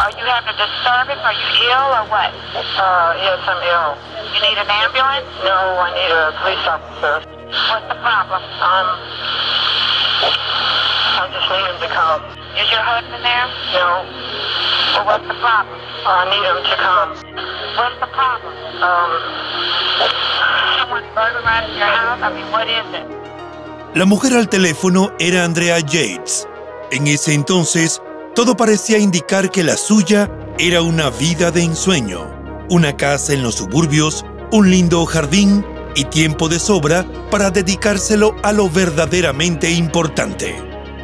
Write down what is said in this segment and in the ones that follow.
Are you having a disturbance? Are you ill or what? Uh, yes, I'm ill. You need an ambulance? No, I need a police officer. What's the problem? Um, I just need him to come. Is your husband there? No, Well, what's the problem? I need him to come. What's the problem? Um, Someone burglarizing your house? I mean, what is it? La mujer al teléfono era Andrea Yates. En ese entonces, todo parecía indicar que la suya era una vida de ensueño. Una casa en los suburbios, un lindo jardín y tiempo de sobra para dedicárselo a lo verdaderamente importante.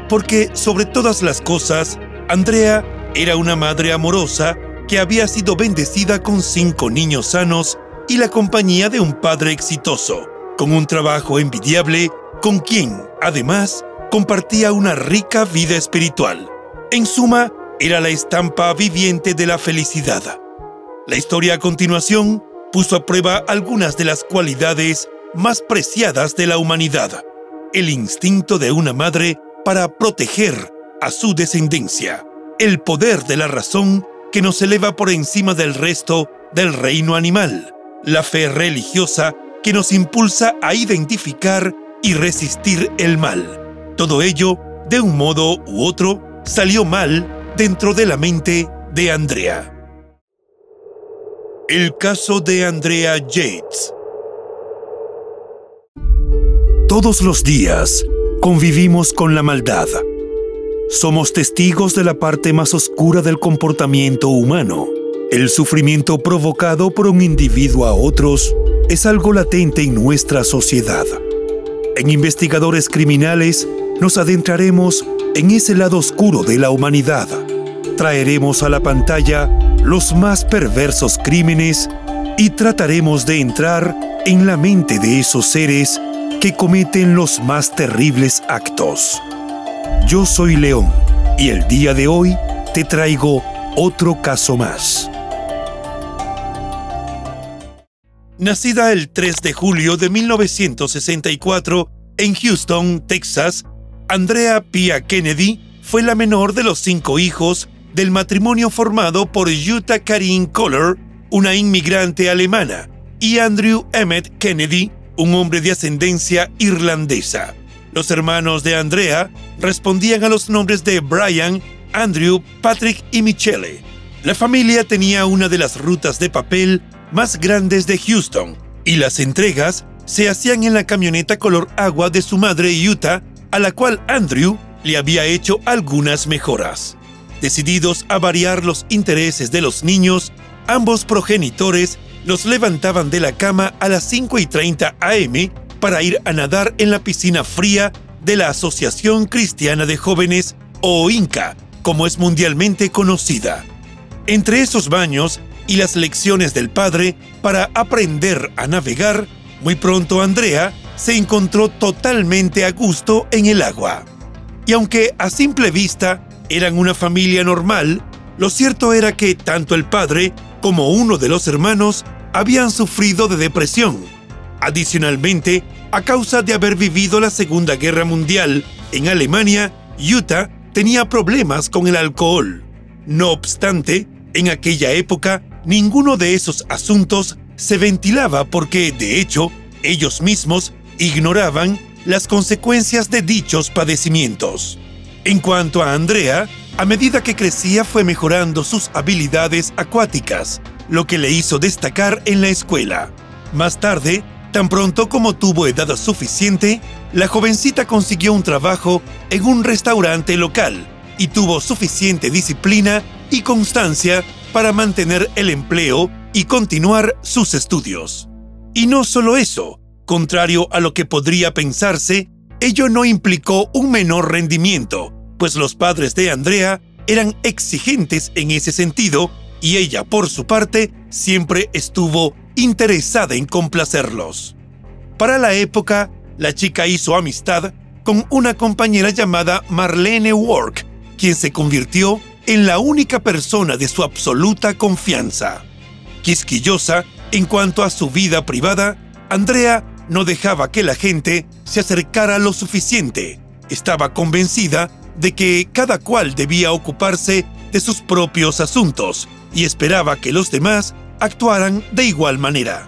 Porque, sobre todas las cosas, Andrea era una madre amorosa que había sido bendecida con cinco niños sanos y la compañía de un padre exitoso, con un trabajo envidiable, con quien, además, compartía una rica vida espiritual. En suma, era la estampa viviente de la felicidad. La historia a continuación puso a prueba algunas de las cualidades más preciadas de la humanidad. El instinto de una madre para proteger a su descendencia. El poder de la razón que nos eleva por encima del resto del reino animal. La fe religiosa que nos impulsa a identificar y resistir el mal. Todo ello, de un modo u otro, salió mal dentro de la mente de Andrea. El caso de Andrea Yates. Todos los días convivimos con la maldad. Somos testigos de la parte más oscura del comportamiento humano. El sufrimiento provocado por un individuo a otros es algo latente en nuestra sociedad. En Investigadores Criminales nos adentraremos en ese lado oscuro de la humanidad. Traeremos a la pantalla los más perversos crímenes y trataremos de entrar en la mente de esos seres que cometen los más terribles actos. Yo soy León y el día de hoy te traigo otro caso más. Nacida el 3 de julio de 1964 en Houston, Texas, Andrea Pia Kennedy fue la menor de los cinco hijos del matrimonio formado por Jutta Karin Kohler, una inmigrante alemana, y Andrew Emmett Kennedy, un hombre de ascendencia irlandesa. Los hermanos de Andrea respondían a los nombres de Brian, Andrew, Patrick y Michelle. La familia tenía una de las rutas de papel más grandes de Houston y las entregas se hacían en la camioneta color agua de su madre Utah, a la cual Andrew le había hecho algunas mejoras. Decididos a variar los intereses de los niños, ambos progenitores los levantaban de la cama a las 5 y 30 am para ir a nadar en la piscina fría de la Asociación Cristiana de Jóvenes, o INCA, como es mundialmente conocida. Entre esos baños y las lecciones del padre para aprender a navegar, muy pronto Andrea se encontró totalmente a gusto en el agua. Y aunque a simple vista eran una familia normal, lo cierto era que tanto el padre como uno de los hermanos habían sufrido de depresión. Adicionalmente, a causa de haber vivido la Segunda Guerra Mundial en Alemania, Utah tenía problemas con el alcohol. No obstante, en aquella época, ninguno de esos asuntos se ventilaba porque, de hecho, ellos mismos ignoraban las consecuencias de dichos padecimientos. En cuanto a Andrea, a medida que crecía fue mejorando sus habilidades acuáticas, lo que le hizo destacar en la escuela. Más tarde, tan pronto como tuvo edad suficiente, la jovencita consiguió un trabajo en un restaurante local y tuvo suficiente disciplina y constancia para mantener el empleo y continuar sus estudios. Y no solo eso, contrario a lo que podría pensarse, ello no implicó un menor rendimiento, pues los padres de Andrea eran exigentes en ese sentido y ella, por su parte, siempre estuvo interesada en complacerlos. Para la época, la chica hizo amistad con una compañera llamada Marlene Work, quien se convirtió en la única persona de su absoluta confianza. Quisquillosa en cuanto a su vida privada, Andrea no dejaba que la gente se acercara lo suficiente. Estaba convencida de que cada cual debía ocuparse de sus propios asuntos y esperaba que los demás actuaran de igual manera.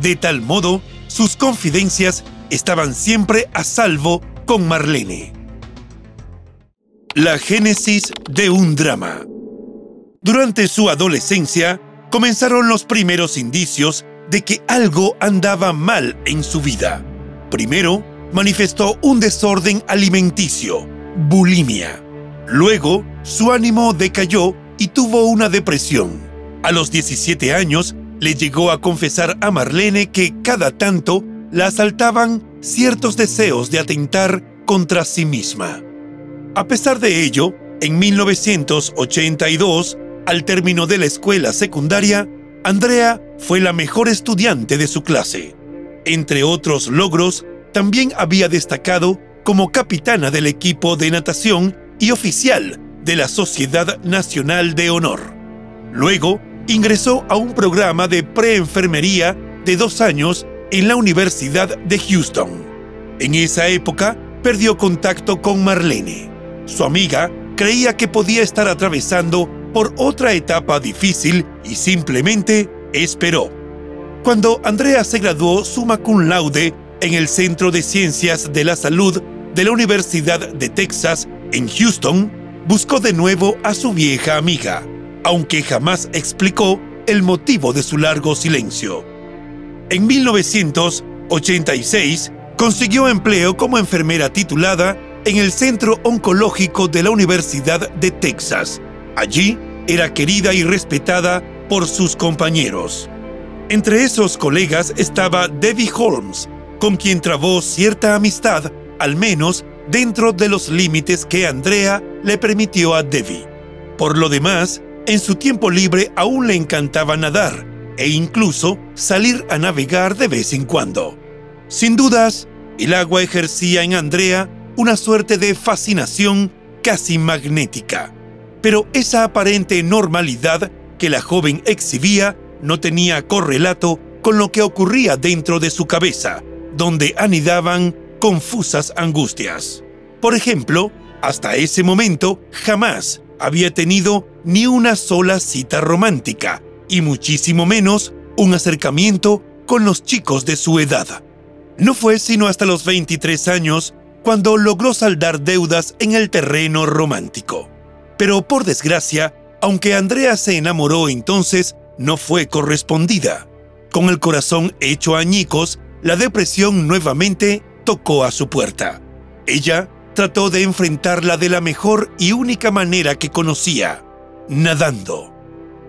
De tal modo, sus confidencias estaban siempre a salvo con Marlene. La génesis de un drama. Durante su adolescencia, comenzaron los primeros indicios de que algo andaba mal en su vida. Primero, manifestó un desorden alimenticio, bulimia. Luego, su ánimo decayó y tuvo una depresión. A los 17 años, le llegó a confesar a Marlene que cada tanto la asaltaban ciertos deseos de atentar contra sí misma. A pesar de ello, en 1982, al término de la escuela secundaria, Andrea fue la mejor estudiante de su clase. Entre otros logros, también había destacado como capitana del equipo de natación y oficial de la Sociedad Nacional de Honor. Luego, ingresó a un programa de preenfermería de dos años en la Universidad de Houston. En esa época, perdió contacto con Marlene. Su amiga creía que podía estar atravesando por otra etapa difícil y simplemente esperó. Cuando Andrea se graduó summa cum laude en el Centro de Ciencias de la Salud de la Universidad de Texas en Houston, buscó de nuevo a su vieja amiga, aunque jamás explicó el motivo de su largo silencio. En 1986 consiguió empleo como enfermera titulada en el Centro Oncológico de la Universidad de Texas. Allí era querida y respetada por sus compañeros. Entre esos colegas estaba Debbie Holmes, con quien trabó cierta amistad, al menos dentro de los límites que Andrea le permitió a Debbie. Por lo demás, en su tiempo libre aún le encantaba nadar e incluso salir a navegar de vez en cuando. Sin dudas, el agua ejercía en Andrea una suerte de fascinación casi magnética. Pero esa aparente normalidad que la joven exhibía no tenía correlato con lo que ocurría dentro de su cabeza, donde anidaban confusas angustias. Por ejemplo, hasta ese momento jamás había tenido ni una sola cita romántica, y muchísimo menos un acercamiento con los chicos de su edad. No fue sino hasta los 23 años cuando logró saldar deudas en el terreno romántico. Pero por desgracia, aunque Andrea se enamoró entonces, no fue correspondida. Con el corazón hecho añicos, la depresión nuevamente tocó a su puerta. Ella trató de enfrentarla de la mejor y única manera que conocía, nadando.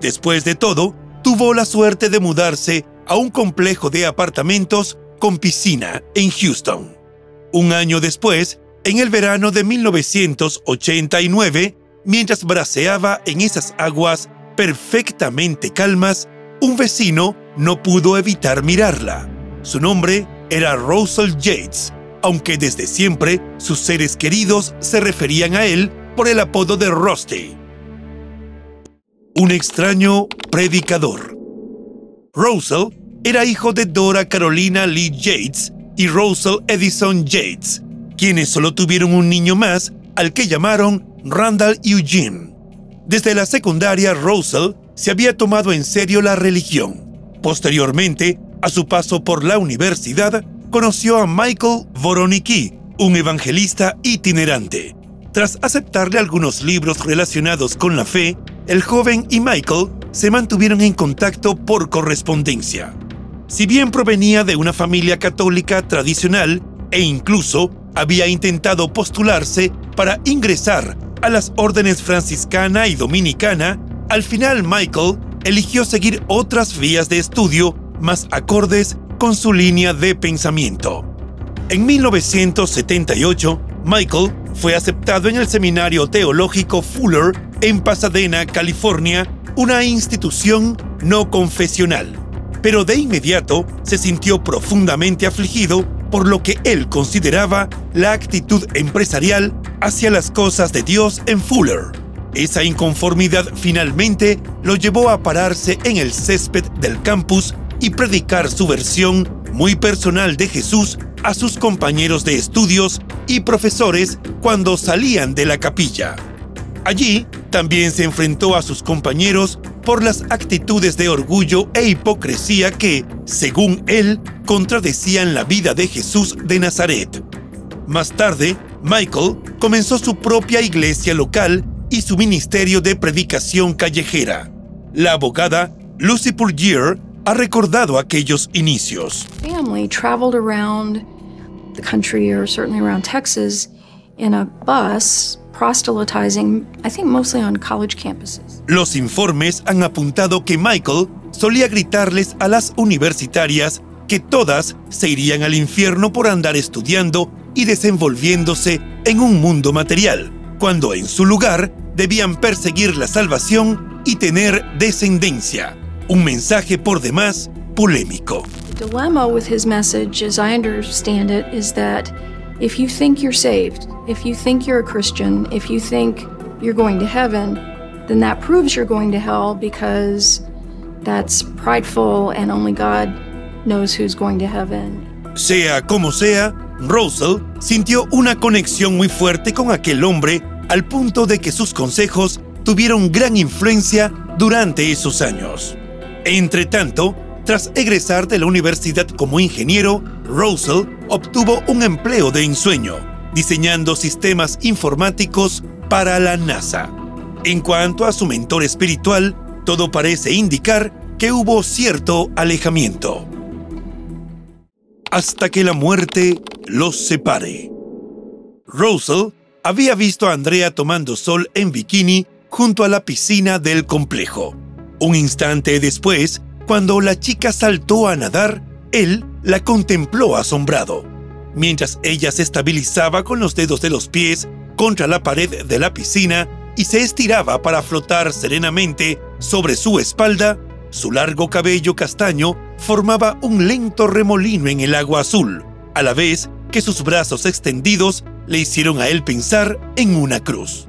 Después de todo, tuvo la suerte de mudarse a un complejo de apartamentos con piscina en Houston. Un año después, en el verano de 1989, mientras braceaba en esas aguas perfectamente calmas, un vecino no pudo evitar mirarla. Su nombre era Russell Yates, aunque desde siempre sus seres queridos se referían a él por el apodo de Rusty. Un extraño predicador. Russell era hijo de Dora Carolina Lee Yates y Russell Edison Yates, quienes solo tuvieron un niño más al que llamaron Randall Eugene. Desde la secundaria, Russell se había tomado en serio la religión. Posteriormente, a su paso por la universidad, conoció a Michael Voroniki, un evangelista itinerante. Tras aceptarle algunos libros relacionados con la fe, el joven y Michael se mantuvieron en contacto por correspondencia. Si bien provenía de una familia católica tradicional e incluso había intentado postularse para ingresar a las órdenes franciscana y dominicana, al final Michael eligió seguir otras vías de estudio más acordes con su línea de pensamiento. En 1978, Michael fue aceptado en el Seminario Teológico Fuller en Pasadena, California, una institución no confesional. Pero de inmediato se sintió profundamente afligido por lo que él consideraba la actitud empresarial hacia las cosas de Dios en Fuller. Esa inconformidad finalmente lo llevó a pararse en el césped del campus y predicar su versión muy personal de Jesús a sus compañeros de estudios y profesores cuando salían de la capilla. Allí también se enfrentó a sus compañeros por las actitudes de orgullo e hipocresía que, según él, contradecían la vida de Jesús de Nazaret. Más tarde, Michael comenzó su propia iglesia local y su ministerio de predicación callejera. La abogada Lucy Purgier ha recordado aquellos inicios. family traveled around the country or certainly around Texas in a bus proselytizing, I think mostly on college campuses. Los informes han apuntado que Michael solía gritarles a las universitarias que todas se irían al infierno por andar estudiando y desenvolviéndose en un mundo material, cuando en su lugar debían perseguir la salvación y tener descendencia. Un mensaje por demás polémico. The dilemma with his message, as I understand it, is that if you think you're saved, if you think you're a Christian, if you think you're going to heaven, then that proves you're going to hell because that's prideful and only God knows who's going to heaven. Sea como sea, Russell sintió una conexión muy fuerte con aquel hombre al punto de que sus consejos tuvieron gran influencia durante esos años. Entre tanto, tras egresar de la universidad como ingeniero, Russell obtuvo un empleo de ensueño, diseñando sistemas informáticos para la NASA. En cuanto a su mentor espiritual, todo parece indicar que hubo cierto alejamiento. Hasta que la muerte los separe. Russell había visto a Andrea tomando sol en bikini junto a la piscina del complejo. Un instante después, cuando la chica saltó a nadar, él la contempló asombrado. Mientras ella se estabilizaba con los dedos de los pies contra la pared de la piscina y se estiraba para flotar serenamente sobre su espalda, su largo cabello castaño formaba un lento remolino en el agua azul, a la vez que sus brazos extendidos le hicieron a él pensar en una cruz.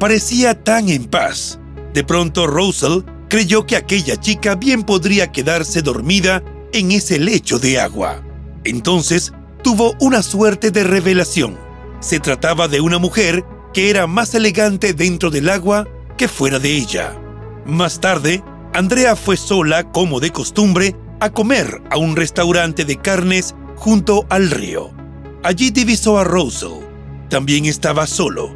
Parecía tan en paz. De pronto Russell creyó que aquella chica bien podría quedarse dormida en ese lecho de agua. Entonces tuvo una suerte de revelación. Se trataba de una mujer que era más elegante dentro del agua que fuera de ella. Más tarde, Andrea fue sola, como de costumbre, a comer a un restaurante de carnes junto al río. Allí divisó a Russell. También estaba solo.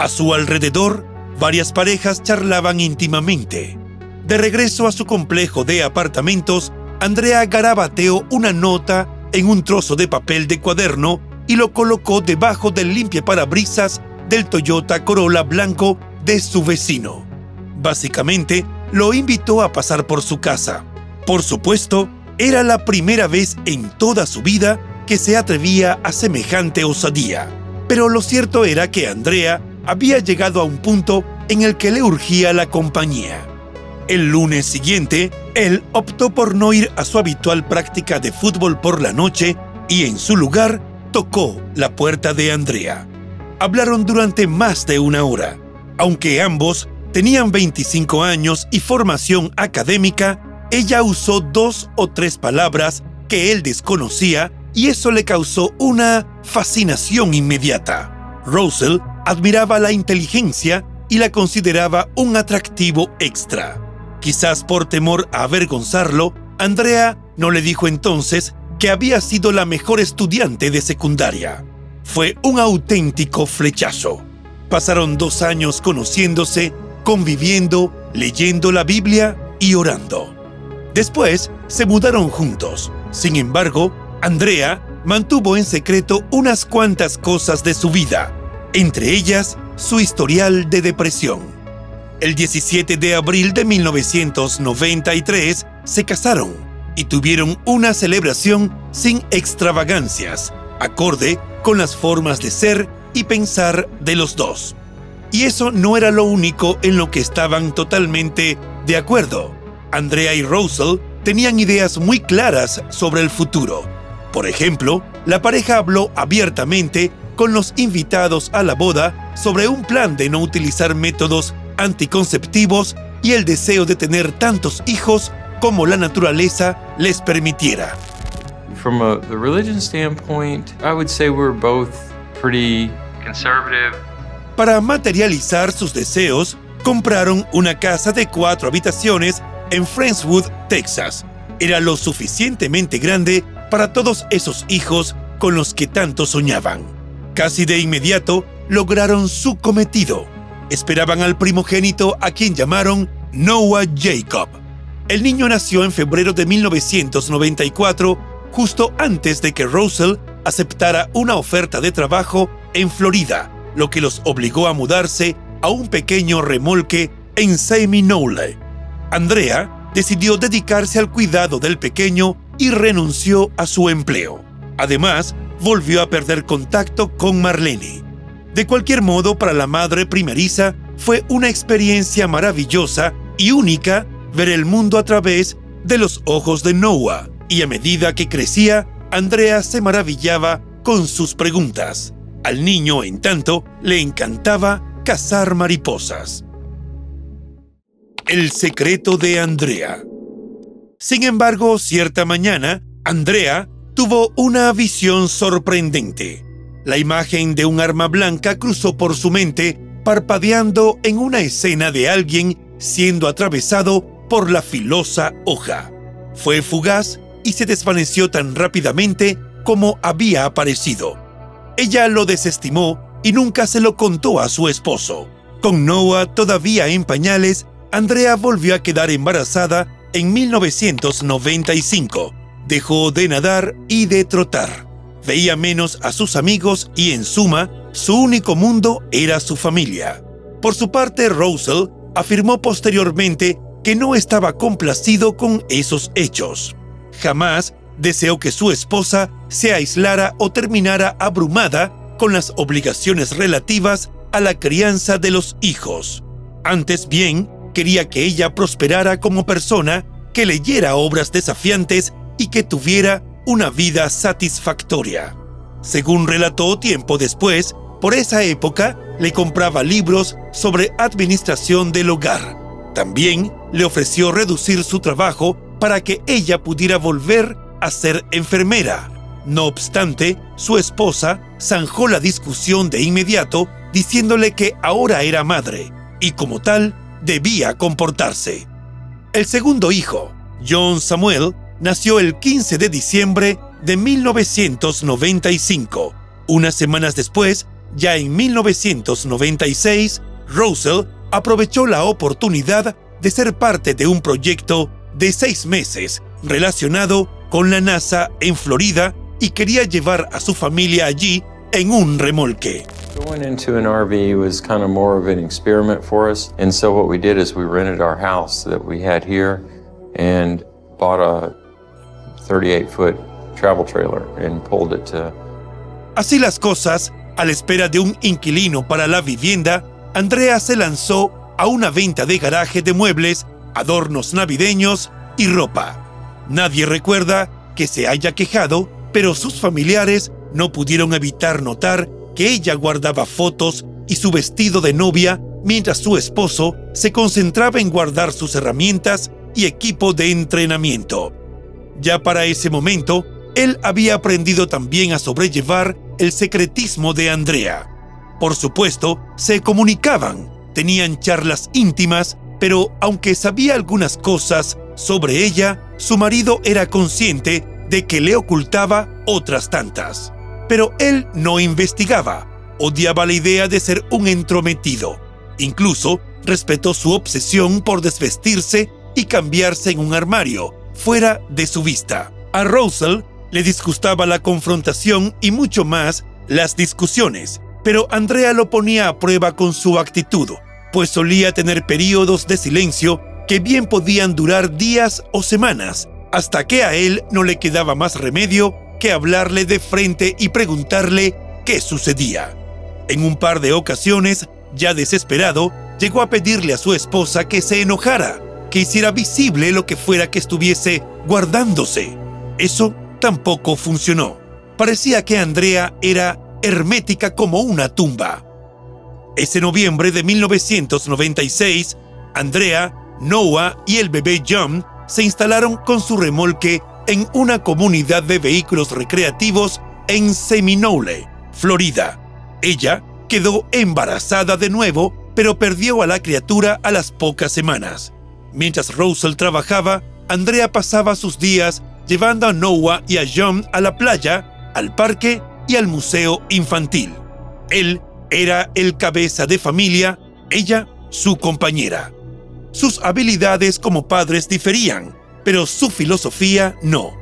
A su alrededor, varias parejas charlaban íntimamente. De regreso a su complejo de apartamentos, Andrea garabateó una nota en un trozo de papel de cuaderno y lo colocó debajo del limpiaparabrisas del Toyota Corolla blanco de su vecino. Básicamente, lo invitó a pasar por su casa. Por supuesto, era la primera vez en toda su vida que se atrevía a semejante osadía. Pero lo cierto era que Andrea había llegado a un punto en el que le urgía la compañía. El lunes siguiente, él optó por no ir a su habitual práctica de fútbol por la noche y en su lugar tocó la puerta de Andrea. Hablaron durante más de una hora. Aunque ambos tenían 25 años y formación académica, ella usó dos o tres palabras que él desconocía y eso le causó una fascinación inmediata. Russell admiraba la inteligencia y la consideraba un atractivo extra. Quizás por temor a avergonzarlo, Andrea no le dijo entonces que había sido la mejor estudiante de secundaria. Fue un auténtico flechazo. Pasaron dos años conociéndose, conviviendo, leyendo la Biblia y orando. Después se mudaron juntos. Sin embargo, Andrea mantuvo en secreto unas cuantas cosas de su vida, entre ellas su historial de depresión. El 17 de abril de 1993 se casaron y tuvieron una celebración sin extravagancias, acorde con las formas de ser y pensar de los dos. Y eso no era lo único en lo que estaban totalmente de acuerdo. Andrea y Russell tenían ideas muy claras sobre el futuro. Por ejemplo, la pareja habló abiertamente con los invitados a la boda sobre un plan de no utilizar métodos anticonceptivos y el deseo de tener tantos hijos como la naturaleza les permitiera. From a the religion standpoint, I would say we're both pretty conservative. Para materializar sus deseos, compraron una casa de cuatro habitaciones en Friendswood, Texas. Era lo suficientemente grande para todos esos hijos con los que tanto soñaban. Casi de inmediato lograron su cometido. Esperaban al primogénito a quien llamaron Noah Jacob. El niño nació en febrero de 1994, justo antes de que Russell aceptara una oferta de trabajo en Florida, lo que los obligó a mudarse a un pequeño remolque en Seminole. Andrea decidió dedicarse al cuidado del pequeño y renunció a su empleo. Además, volvió a perder contacto con Marlene. De cualquier modo, para la madre primeriza fue una experiencia maravillosa y única ver el mundo a través de los ojos de Noah, y a medida que crecía, Andrea se maravillaba con sus preguntas. Al niño, en tanto, le encantaba cazar mariposas. El secreto de Andrea. Sin embargo, cierta mañana, Andrea tuvo una visión sorprendente. La imagen de un arma blanca cruzó por su mente, parpadeando en una escena de alguien siendo atravesado por la filosa hoja. Fue fugaz y se desvaneció tan rápidamente como había aparecido. Ella lo desestimó y nunca se lo contó a su esposo. Con Noah todavía en pañales, Andrea volvió a quedar embarazada en 1995. Dejó de nadar y de trotar. Veía menos a sus amigos y en suma, su único mundo era su familia. Por su parte, Russell afirmó posteriormente que no estaba complacido con esos hechos. Jamás deseó que su esposa se aislara o terminara abrumada con las obligaciones relativas a la crianza de los hijos. Antes bien, quería que ella prosperara como persona, que leyera obras desafiantes y que tuviera una vida satisfactoria. Según relató tiempo después, por esa época le compraba libros sobre administración del hogar. También le ofreció reducir su trabajo para que ella pudiera volver a ser enfermera. No obstante, su esposa zanjó la discusión de inmediato diciéndole que ahora era madre y como tal debía comportarse. El segundo hijo, John Samuel, nació el 15 de diciembre de 1995. Unas semanas después, ya en 1996, Russell aprovechó la oportunidad de ser parte de un proyecto de seis meses relacionado con la NASA en Florida y quería llevar a su familia allí en un remolque. Going into an RV was kind of more of an experiment for us. And so what we did is we rented our house that we had here and bought a 38 foot travel trailer and pulled it to. Así las cosas, a la espera de un inquilino para la vivienda, Andrea se lanzó a una venta de garaje de muebles, adornos navideños y ropa. Nadie recuerda que se haya quejado, pero sus familiares no pudieron evitar notar que ella guardaba fotos y su vestido de novia mientras su esposo se concentraba en guardar sus herramientas y equipo de entrenamiento. Ya para ese momento, él había aprendido también a sobrellevar el secretismo de Andrea. Por supuesto, se comunicaban, tenían charlas íntimas, pero aunque sabía algunas cosas sobre ella, su marido era consciente de que le ocultaba otras tantas. Pero él no investigaba, odiaba la idea de ser un entrometido. Incluso respetó su obsesión por desvestirse y cambiarse en un armario, fuera de su vista. A Russell le disgustaba la confrontación y mucho más las discusiones, pero Andrea lo ponía a prueba con su actitud, pues solía tener periodos de silencio que bien podían durar días o semanas, hasta que a él no le quedaba más remedio que hablarle de frente y preguntarle qué sucedía. En un par de ocasiones, ya desesperado, llegó a pedirle a su esposa que se enojara, que hiciera visible lo que fuera que estuviese guardándose. Eso tampoco funcionó. Parecía que Andrea era hermética como una tumba. Ese noviembre de 1996, Andrea, Noah y el bebé John se instalaron con su remolque en una comunidad de vehículos recreativos en Seminole, Florida. Ella quedó embarazada de nuevo, pero perdió a la criatura a las pocas semanas. Mientras Russell trabajaba, Andrea pasaba sus días llevando a Noah y a John a la playa, al parque y al museo infantil. Él era el cabeza de familia, ella su compañera. Sus habilidades como padres diferían, pero su filosofía no.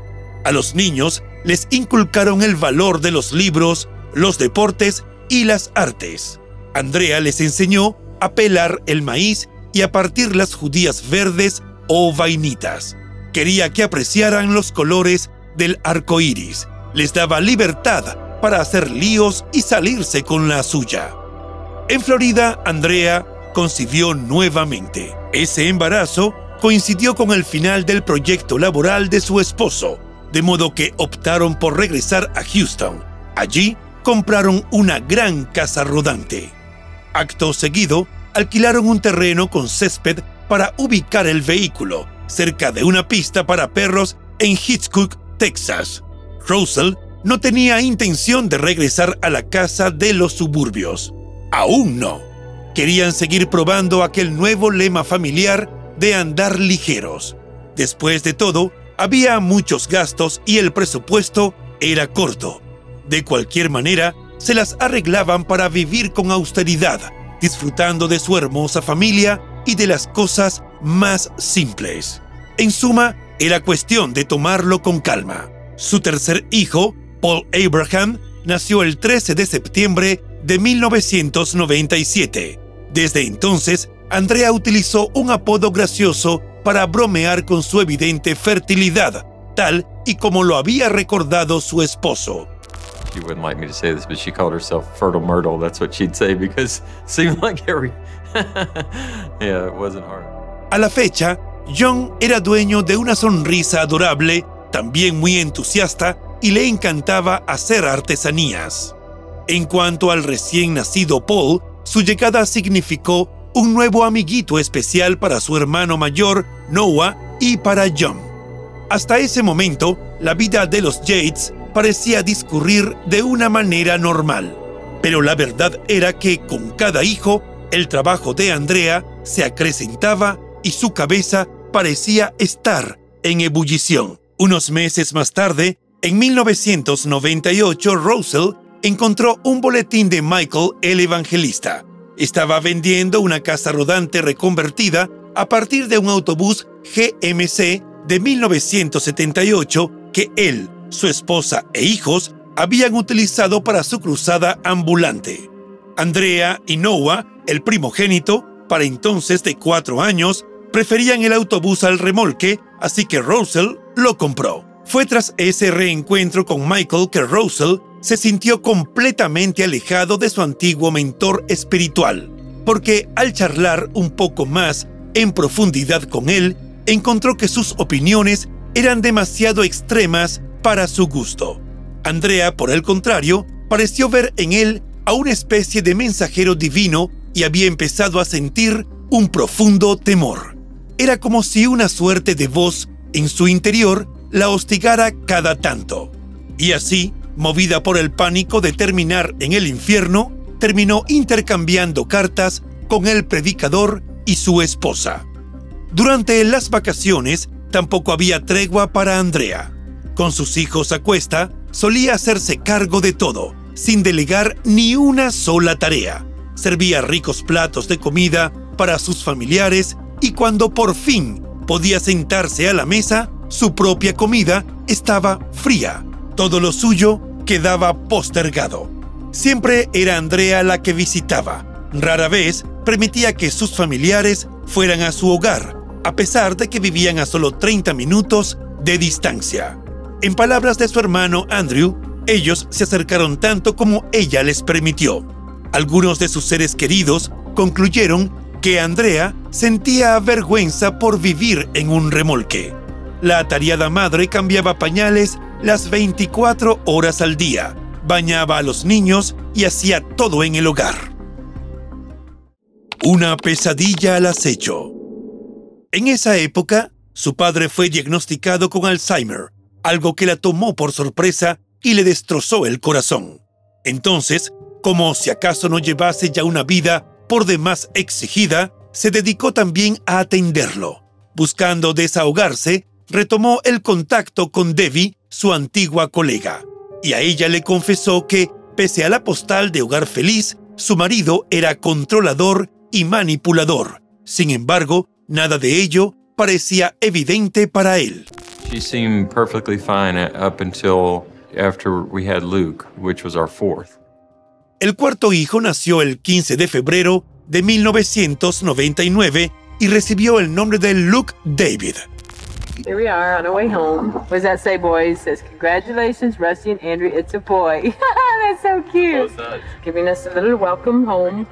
A los niños les inculcaron el valor de los libros, los deportes y las artes. Andrea les enseñó a pelar el maíz y a partir las judías verdes o vainitas. Quería que apreciaran los colores del arco iris. Les daba libertad para hacer líos y salirse con la suya. En Florida, Andrea concibió nuevamente. Ese embarazo coincidió con el final del proyecto laboral de su esposo, de modo que optaron por regresar a Houston. Allí compraron una gran casa rodante. Acto seguido, alquilaron un terreno con césped para ubicar el vehículo cerca de una pista para perros en Hitchcock, Texas. Russell no tenía intención de regresar a la casa de los suburbios. Aún no. Querían seguir probando aquel nuevo lema familiar de andar ligeros. Después de todo, había muchos gastos y el presupuesto era corto. De cualquier manera, se las arreglaban para vivir con austeridad, disfrutando de su hermosa familia y de las cosas más simples. En suma, era cuestión de tomarlo con calma. Su tercer hijo, Paul Abraham, nació el 13 de septiembre de 1997. Desde entonces, Andrea utilizó un apodo gracioso para bromear con su evidente fertilidad, tal y como lo había recordado su esposo. She wouldn't like me to say this, but she called herself Fertile Myrtle. That's what she'd say because it seemed like it wasn't hard. A la fecha, John era dueño de una sonrisa adorable, también muy entusiasta, y le encantaba hacer artesanías. En cuanto al recién nacido Paul, su llegada significó un nuevo amiguito especial para su hermano mayor, Noah, y para John. Hasta ese momento, la vida de los Yates parecía discurrir de una manera normal. Pero la verdad era que con cada hijo, el trabajo de Andrea se acrecentaba y su cabeza parecía estar en ebullición. Unos meses más tarde, en 1998, Russell encontró un boletín de Michael el Evangelista. Estaba vendiendo una casa rodante reconvertida a partir de un autobús GMC de 1978 que él, su esposa e hijos habían utilizado para su cruzada ambulante. Andrea y Noah, el primogénito, para entonces de cuatro años, preferían el autobús al remolque, así que Russell lo compró. Fue tras ese reencuentro con Michael que Russell se sintió completamente alejado de su antiguo mentor espiritual, porque al charlar un poco más en profundidad con él, encontró que sus opiniones eran demasiado extremas para su gusto. Andrea, por el contrario, pareció ver en él a una especie de mensajero divino y había empezado a sentir un profundo temor. Era como si una suerte de voz en su interior la hostigara cada tanto. Y así, movida por el pánico de terminar en el infierno, terminó intercambiando cartas con el predicador y su esposa. Durante las vacaciones tampoco había tregua para Andrea. Con sus hijos a cuesta, solía hacerse cargo de todo, sin delegar ni una sola tarea. Servía ricos platos de comida para sus familiares y cuando por fin podía sentarse a la mesa, su propia comida estaba fría. Todo lo suyo quedaba postergado. Siempre era Andrea la que visitaba. Rara vez permitía que sus familiares fueran a su hogar, a pesar de que vivían a solo 30 minutos de distancia. En palabras de su hermano Andrew, ellos se acercaron tanto como ella les permitió. Algunos de sus seres queridos concluyeron que Andrea sentía vergüenza por vivir en un remolque. La atareada madre cambiaba pañales las 24 horas al día, bañaba a los niños y hacía todo en el hogar. Una pesadilla al acecho. En esa época, su padre fue diagnosticado con Alzheimer algo que la tomó por sorpresa y le destrozó el corazón. Entonces, Como si acaso no llevase ya una vida por demás exigida, se dedicó también a atenderlo. Buscando desahogarse, retomó el contacto con Debbie, su antigua colega, y a ella le confesó que, pese a la postal de hogar feliz, su marido era controlador y manipulador. Sin embargo, nada de ello parecía evidente para él. She seemed perfectly fine up until after we had Luke, which was our fourth. El cuarto hijo nació el 15 de febrero de 1999 y recibió el nombre de Luke David. Here we are on our way home. What does that say, boys? It says, Congratulations, Rusty and Andrew, it's a boy. That's so cute. Giving us a little welcome home.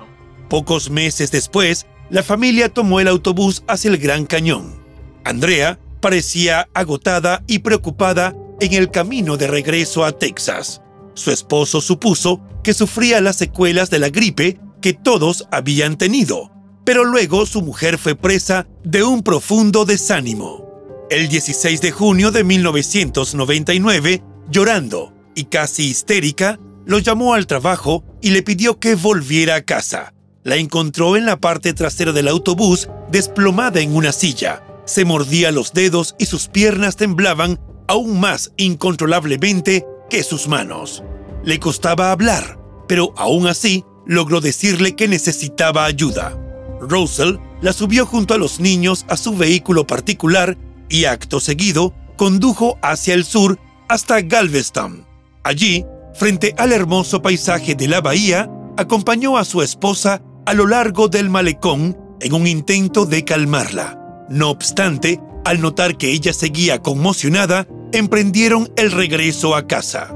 Pocos meses después, la familia tomó el autobús hacia el Gran Cañón. Andrea parecía agotada y preocupada en el camino de regreso a Texas. Su esposo supuso que sufría las secuelas de la gripe que todos habían tenido, pero luego su mujer fue presa de un profundo desánimo. El 16 de junio de 1999, llorando y casi histérica, lo llamó al trabajo y le pidió que volviera a casa. La encontró en la parte trasera del autobús, desplomada en una silla. Se mordía los dedos y sus piernas temblaban aún más incontrolablemente que sus manos. Le costaba hablar, pero aún así logró decirle que necesitaba ayuda. Russell la subió junto a los niños a su vehículo particular y acto seguido condujo hacia el sur hasta Galveston. Allí, frente al hermoso paisaje de la bahía, acompañó a su esposa a lo largo del malecón en un intento de calmarla. No obstante, al notar que ella seguía conmocionada, emprendieron el regreso a casa.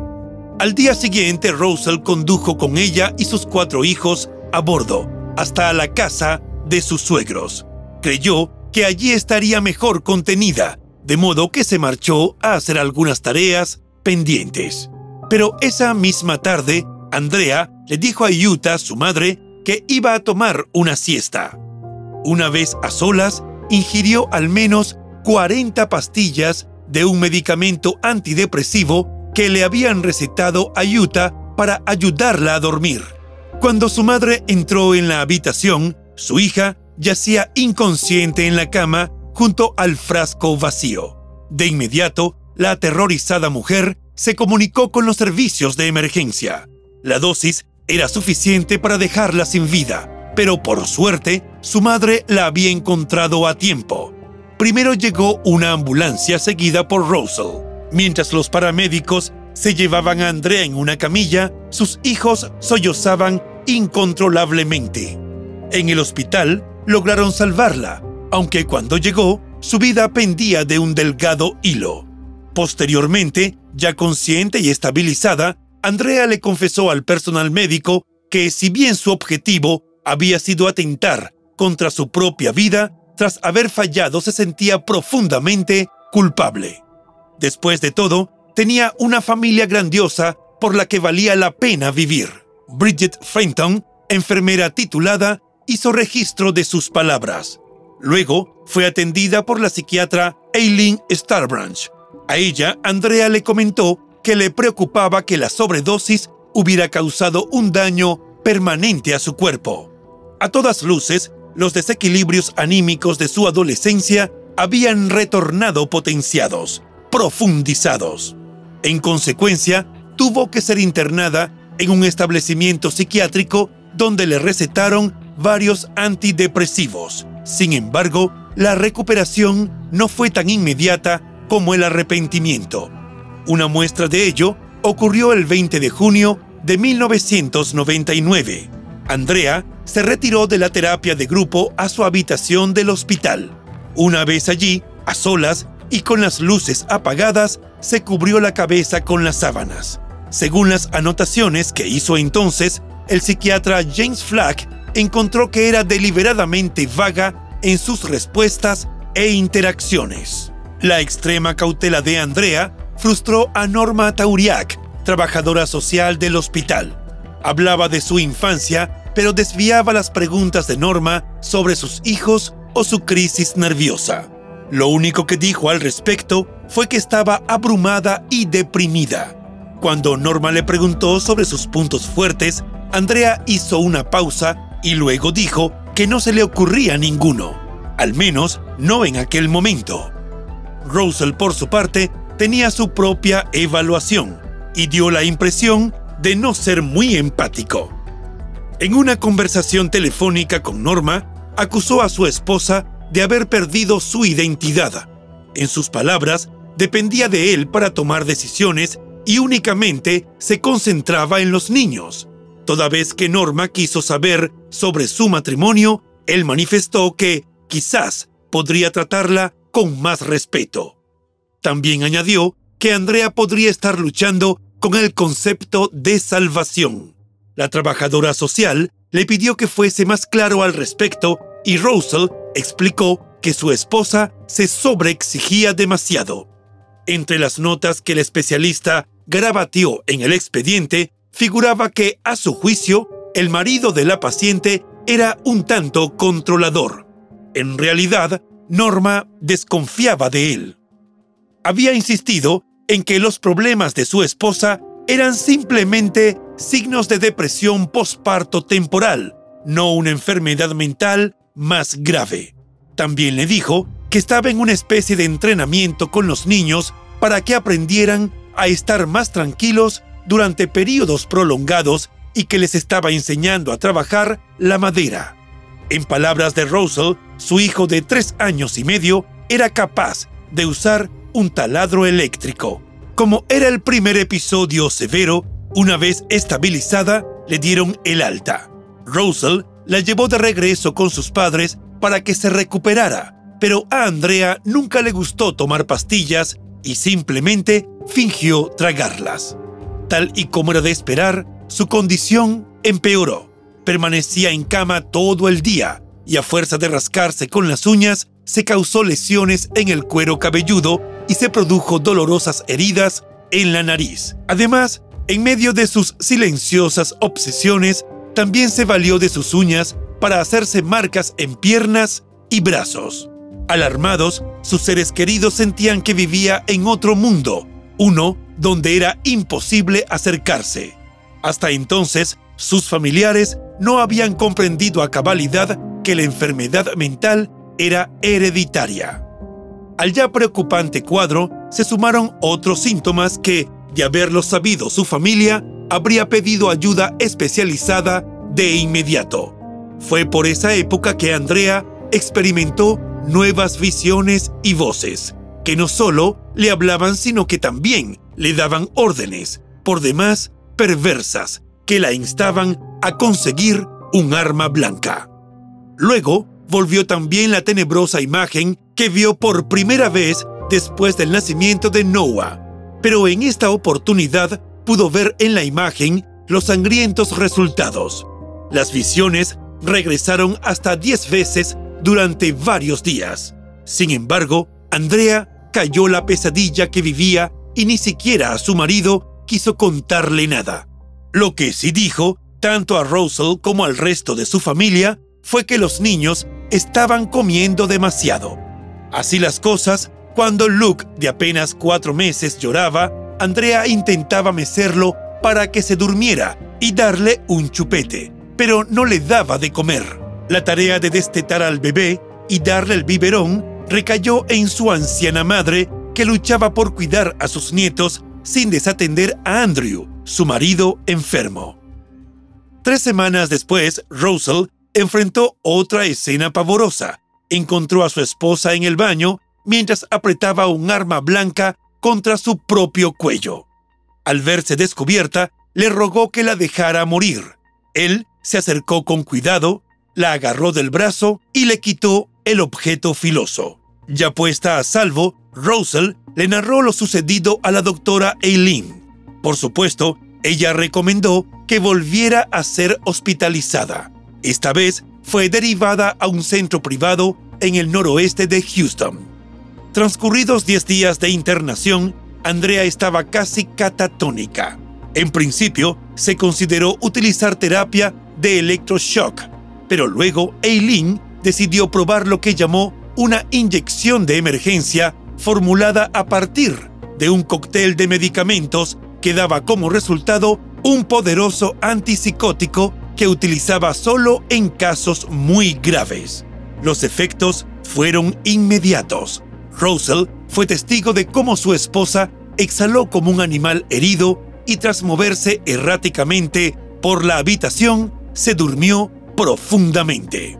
Al día siguiente, Russell condujo con ella y sus cuatro hijos a bordo, hasta la casa de sus suegros. Creyó que allí estaría mejor contenida, de modo que se marchó a hacer algunas tareas pendientes. Pero esa misma tarde, Andrea le dijo a Utah, su madre, que iba a tomar una siesta. Una vez a solas, ingirió al menos 40 pastillas de un medicamento antidepresivo que le habían recetado a Utah para ayudarla a dormir. Cuando su madre entró en la habitación, su hija yacía inconsciente en la cama junto al frasco vacío. De inmediato, la aterrorizada mujer se comunicó con los servicios de emergencia. La dosis era suficiente para dejarla sin vida, pero por suerte su madre la había encontrado a tiempo. Primero llegó una ambulancia seguida por Russell. Mientras los paramédicos se llevaban a Andrea en una camilla, sus hijos sollozaban incontrolablemente. En el hospital lograron salvarla, aunque cuando llegó, su vida pendía de un delgado hilo. Posteriormente, ya consciente y estabilizada, Andrea le confesó al personal médico que si bien su objetivo había sido atentar contra su propia vida, tras haber fallado se sentía profundamente culpable. Después de todo, tenía una familia grandiosa por la que valía la pena vivir. Bridget Fenton, enfermera titulada, hizo registro de sus palabras. Luego fue atendida por la psiquiatra Aileen Starbranch. A ella, Andrea le comentó que le preocupaba que la sobredosis hubiera causado un daño permanente a su cuerpo. A todas luces, los desequilibrios anímicos de su adolescencia habían retornado potenciados, profundizados. En consecuencia, tuvo que ser internada en un establecimiento psiquiátrico donde le recetaron varios antidepresivos. Sin embargo, la recuperación no fue tan inmediata como el arrepentimiento. Una muestra de ello ocurrió el 20 de junio de 1999. Andrea se retiró de la terapia de grupo a su habitación del hospital. Una vez allí, a solas y con las luces apagadas, se cubrió la cabeza con las sábanas. Según las anotaciones que hizo entonces, el psiquiatra James Flack encontró que era deliberadamente vaga en sus respuestas e interacciones. La extrema cautela de Andrea frustró a Norma Tauriac, trabajadora social del hospital. Hablaba de su infancia, pero desviaba las preguntas de Norma sobre sus hijos o su crisis nerviosa. Lo único que dijo al respecto fue que estaba abrumada y deprimida. Cuando Norma le preguntó sobre sus puntos fuertes, Andrea hizo una pausa y luego dijo que no se le ocurría ninguno, al menos no en aquel momento. Russell, por su parte, tenía su propia evaluación y dio la impresión de no ser muy empático. En una conversación telefónica con Norma, acusó a su esposa de haber perdido su identidad. En sus palabras, dependía de él para tomar decisiones y únicamente se concentraba en los niños. Toda vez que Norma quiso saber sobre su matrimonio, él manifestó que quizás podría tratarla con más respeto. También añadió que Andrea podría estar luchando con el concepto de salvación. La trabajadora social le pidió que fuese más claro al respecto y Russell explicó que su esposa se sobreexigía demasiado. Entre las notas que el especialista grabatió en el expediente figuraba que, a su juicio, el marido de la paciente era un tanto controlador. En realidad, Norma desconfiaba de él. Había insistido en que los problemas de su esposa eran simplemente signos de depresión posparto temporal, no una enfermedad mental más grave. También le dijo que estaba en una especie de entrenamiento con los niños para que aprendieran a estar más tranquilos durante periodos prolongados y que les estaba enseñando a trabajar la madera. En palabras de Russell, su hijo de tres años y medio era capaz de usar un taladro eléctrico. Como era el primer episodio severo, una vez estabilizada, le dieron el alta. Russell la llevó de regreso con sus padres para que se recuperara, pero a Andrea nunca le gustó tomar pastillas y simplemente fingió tragarlas. Tal y como era de esperar, su condición empeoró. Permanecía en cama todo el día y a fuerza de rascarse con las uñas, se causó lesiones en el cuero cabelludo y se produjo dolorosas heridas en la nariz. Además, en medio de sus silenciosas obsesiones, también se valió de sus uñas para hacerse marcas en piernas y brazos. Alarmados, sus seres queridos sentían que vivía en otro mundo, uno donde era imposible acercarse. Hasta entonces, sus familiares no habían comprendido a cabalidad que la enfermedad mental era hereditaria. Al ya preocupante cuadro se sumaron otros síntomas que, de haberlo sabido su familia, habría pedido ayuda especializada de inmediato. Fue por esa época que Andrea experimentó nuevas visiones y voces, que no solo le hablaban, sino que también le daban órdenes, por demás perversas, que la instaban a conseguir un arma blanca. Luego volvió también la tenebrosa imagen que vio por primera vez después del nacimiento de Noah, pero en esta oportunidad pudo ver en la imagen los sangrientos resultados. Las visiones regresaron hasta 10 veces durante varios días. Sin embargo, Andrea cayó la pesadilla que vivía y ni siquiera a su marido quiso contarle nada. Lo que sí dijo, tanto a Russell como al resto de su familia, fue que los niños estaban comiendo demasiado. Así las cosas, cuando Luke, de apenas cuatro meses, lloraba, Andrea intentaba mecerlo para que se durmiera y darle un chupete, pero no le daba de comer. La tarea de destetar al bebé y darle el biberón recayó en su anciana madre, que luchaba por cuidar a sus nietos sin desatender a Andrew, su marido enfermo. Tres semanas después, Russell enfrentó otra escena pavorosa. Encontró a su esposa en el baño mientras apretaba un arma blanca contra su propio cuello. Al verse descubierta, le rogó que la dejara morir. Él se acercó con cuidado, la agarró del brazo y le quitó el objeto filoso. Ya puesta a salvo, Russell le narró lo sucedido a la doctora Eileen. Por supuesto, ella recomendó que volviera a ser hospitalizada. Esta vez fue derivada a un centro privado en el noroeste de Houston. Transcurridos 10 días de internación, Andrea estaba casi catatónica. En principio, se consideró utilizar terapia de electroshock, pero luego Eileen decidió probar lo que llamó una inyección de emergencia formulada a partir de un cóctel de medicamentos que daba como resultado un poderoso antipsicótico que utilizaba solo en casos muy graves. Los efectos fueron inmediatos. Russell fue testigo de cómo su esposa exhaló como un animal herido y tras moverse erráticamente por la habitación, se durmió profundamente.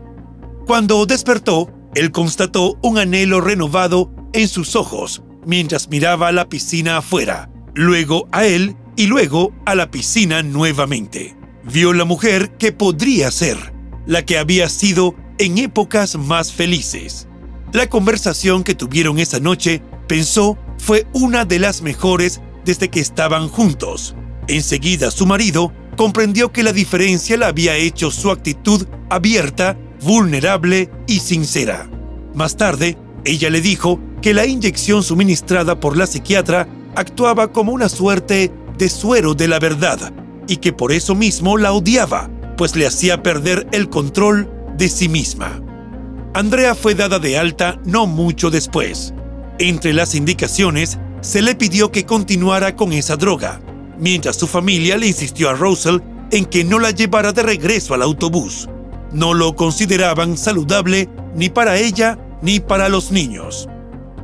Cuando despertó, él constató un anhelo renovado en sus ojos mientras miraba la piscina afuera, luego a él y luego a la piscina nuevamente. Vio la mujer que podría ser, la que había sido en épocas más felices. La conversación que tuvieron esa noche, pensó, fue una de las mejores desde que estaban juntos. Enseguida su marido comprendió que la diferencia la había hecho su actitud abierta, vulnerable y sincera. Más tarde, ella le dijo que la inyección suministrada por la psiquiatra actuaba como una suerte de suero de la verdad y que por eso mismo la odiaba, pues le hacía perder el control de sí misma. Andrea fue dada de alta no mucho después. Entre las indicaciones, se le pidió que continuara con esa droga, mientras su familia le insistió a Russell en que no la llevara de regreso al autobús. No lo consideraban saludable ni para ella ni para los niños.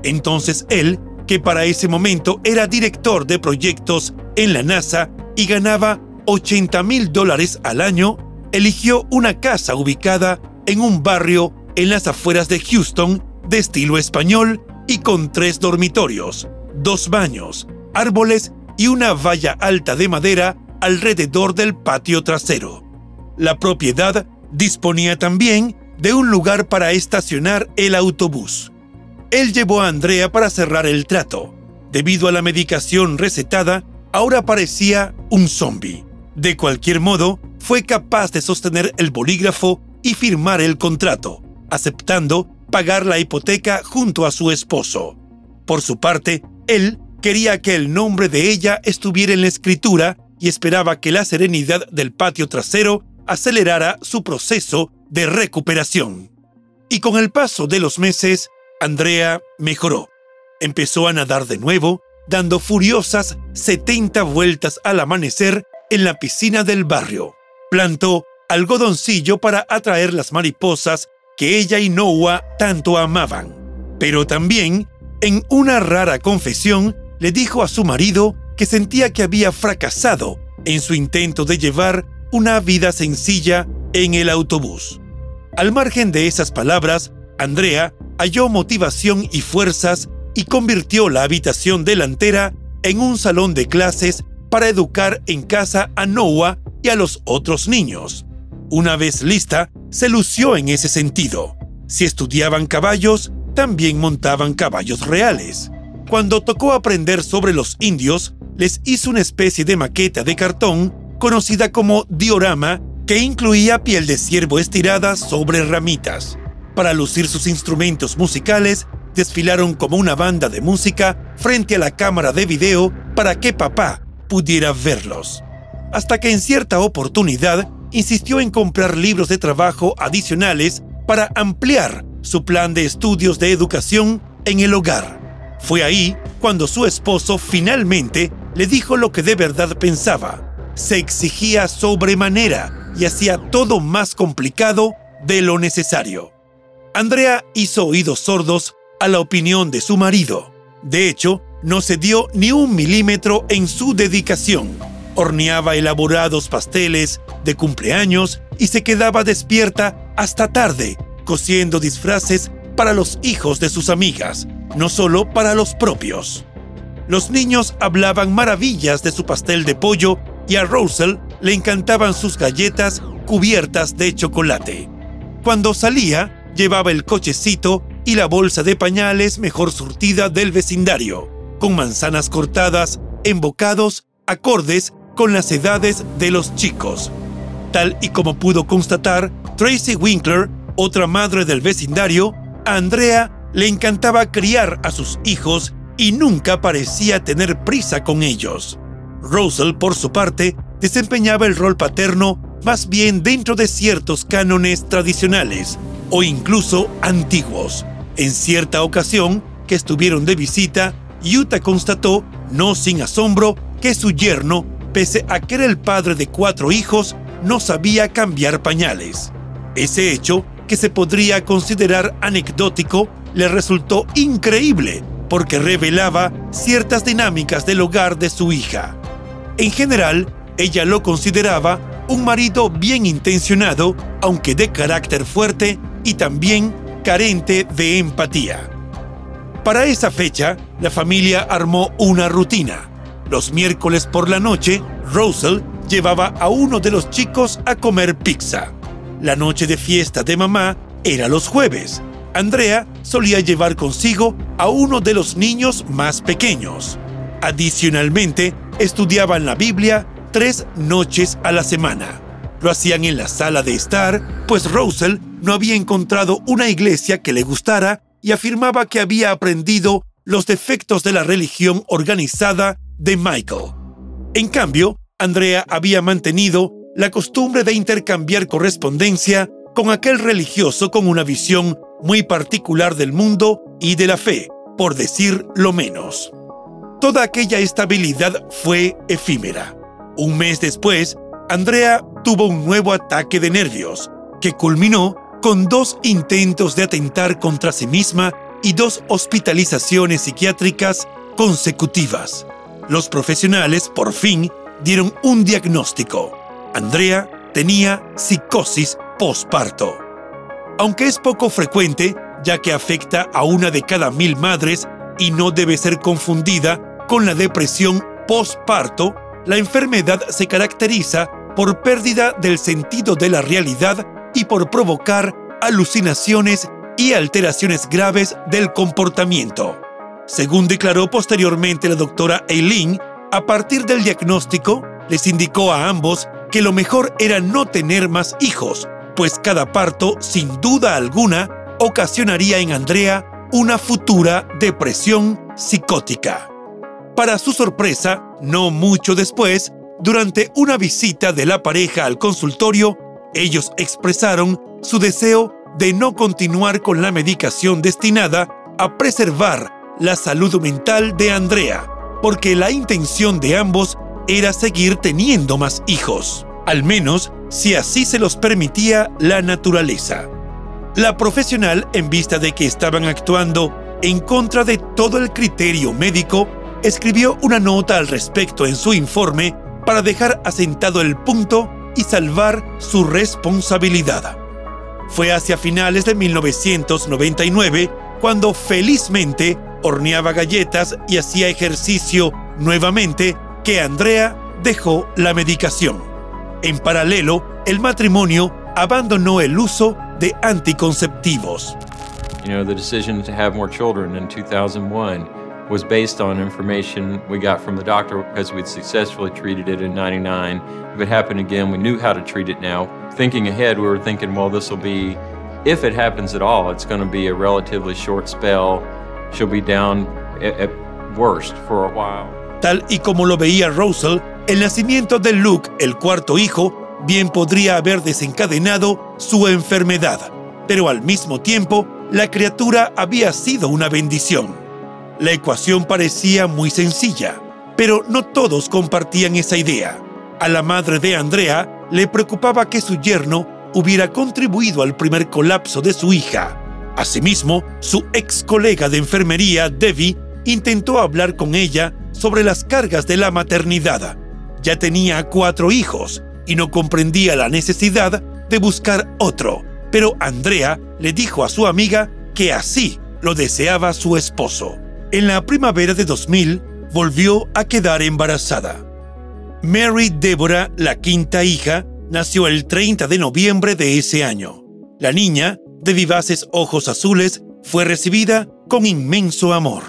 Entonces él, que para ese momento era director de proyectos en la NASA y ganaba 80 mil dólares al año, eligió una casa ubicada en un barrio en las afueras de Houston de estilo español y con tres dormitorios, dos baños, árboles y una valla alta de madera alrededor del patio trasero. La propiedad disponía también de un lugar para estacionar el autobús. Él llevó a Andrea para cerrar el trato. Debido a la medicación recetada, ahora parecía un zombie. De cualquier modo, fue capaz de sostener el bolígrafo y firmar el contrato, aceptando pagar la hipoteca junto a su esposo. Por su parte, él quería que el nombre de ella estuviera en la escritura y esperaba que la serenidad del patio trasero acelerara su proceso de recuperación. Y con el paso de los meses, Andrea mejoró. Empezó a nadar de nuevo, dando furiosas 70 vueltas al amanecer en la piscina del barrio. Plantó algodoncillo para atraer las mariposas que ella y Noah tanto amaban. Pero también, en una rara confesión, le dijo a su marido que sentía que había fracasado en su intento de llevar una vida sencilla en el autobús. Al margen de esas palabras, Andrea halló motivación y fuerzas y convirtió la habitación delantera en un salón de clases para educar en casa a Noah y a los otros niños. Una vez lista, se lució en ese sentido. Si estudiaban caballos, también montaban caballos reales. Cuando tocó aprender sobre los indios, les hizo una especie de maqueta de cartón conocida como diorama que incluía piel de ciervo estirada sobre ramitas. Para lucir sus instrumentos musicales, desfilaron como una banda de música frente a la cámara de video para que papá pudiera verlos. Hasta que en cierta oportunidad insistió en comprar libros de trabajo adicionales para ampliar su plan de estudios de educación en el hogar. Fue ahí cuando su esposo finalmente le dijo lo que de verdad pensaba. Se exigía sobremanera y hacía todo más complicado de lo necesario. Andrea hizo oídos sordos a la opinión de su marido. De hecho, no cedió ni un milímetro en su dedicación horneaba elaborados pasteles de cumpleaños y se quedaba despierta hasta tarde, cosiendo disfraces para los hijos de sus amigas, no solo para los propios. Los niños hablaban maravillas de su pastel de pollo y a Russell le encantaban sus galletas cubiertas de chocolate. Cuando salía, llevaba el cochecito y la bolsa de pañales mejor surtida del vecindario, con manzanas cortadas, embocados, acordes con las edades de los chicos. Tal y como pudo constatar Tracy Winkler, otra madre del vecindario, a Andrea le encantaba criar a sus hijos y nunca parecía tener prisa con ellos. Russell, por su parte, desempeñaba el rol paterno más bien dentro de ciertos cánones tradicionales o incluso antiguos. En cierta ocasión que estuvieron de visita, Utah constató, no sin asombro, que su yerno pese a que era el padre de cuatro hijos, no sabía cambiar pañales. Ese hecho, que se podría considerar anecdótico, le resultó increíble porque revelaba ciertas dinámicas del hogar de su hija. En general, ella lo consideraba un marido bien intencionado, aunque de carácter fuerte y también carente de empatía. Para esa fecha, la familia armó una rutina. Los miércoles por la noche, Russell llevaba a uno de los chicos a comer pizza. La noche de fiesta de mamá era los jueves. Andrea solía llevar consigo a uno de los niños más pequeños. Adicionalmente, estudiaban la Biblia tres noches a la semana. Lo hacían en la sala de estar, pues Russell no había encontrado una iglesia que le gustara y afirmaba que había aprendido los defectos de la religión organizada de Michael. En cambio, Andrea había mantenido la costumbre de intercambiar correspondencia con aquel religioso con una visión muy particular del mundo y de la fe, por decir lo menos. Toda aquella estabilidad fue efímera. Un mes después, Andrea tuvo un nuevo ataque de nervios, que culminó con dos intentos de atentar contra sí misma y dos hospitalizaciones psiquiátricas consecutivas. Los profesionales, por fin, dieron un diagnóstico. Andrea tenía psicosis posparto. Aunque es poco frecuente, ya que afecta a una de cada mil madres y no debe ser confundida con la depresión posparto, la enfermedad se caracteriza por pérdida del sentido de la realidad y por provocar alucinaciones y alteraciones graves del comportamiento. Según declaró posteriormente la doctora Eileen, a partir del diagnóstico, les indicó a ambos que lo mejor era no tener más hijos, pues cada parto, sin duda alguna, ocasionaría en Andrea una futura depresión psicótica. Para su sorpresa, no mucho después, durante una visita de la pareja al consultorio, ellos expresaron su deseo de no continuar con la medicación destinada a preservar la salud mental de Andrea, porque la intención de ambos era seguir teniendo más hijos, al menos si así se los permitía la naturaleza. La profesional, en vista de que estaban actuando en contra de todo el criterio médico, escribió una nota al respecto en su informe para dejar asentado el punto y salvar su responsabilidad. Fue hacia finales de 1999 cuando felizmente horneaba galletas y hacía ejercicio nuevamente que Andrea dejó la medicación. En paralelo, el matrimonio abandonó el uso de anticonceptivos. You know, the decision to have more children in 2001 was based on information we got from the doctor because we'd successfully treated it in 99. If it happened again, we knew how to treat it now. Thinking ahead, we were thinking, well, this will be, if it happens at all, it's going to be a relatively short spell. She'll be down at, at worst for a while. Tal y como lo veía Russell, el nacimiento de Luke, el cuarto hijo, bien podría haber desencadenado su enfermedad, pero al mismo tiempo, la criatura había sido una bendición. La ecuación parecía muy sencilla, pero no todos compartían esa idea. A la madre de Andrea le preocupaba que su yerno hubiera contribuido al primer colapso de su hija. Asimismo, su ex colega de enfermería, Debbie, intentó hablar con ella sobre las cargas de la maternidad. Ya tenía cuatro hijos y no comprendía la necesidad de buscar otro, pero Andrea le dijo a su amiga que así lo deseaba su esposo. En la primavera de 2000 volvió a quedar embarazada. Mary Deborah, la quinta hija, nació el 30 de noviembre de ese año. La niña, de vivaces ojos azules, fue recibida con inmenso amor.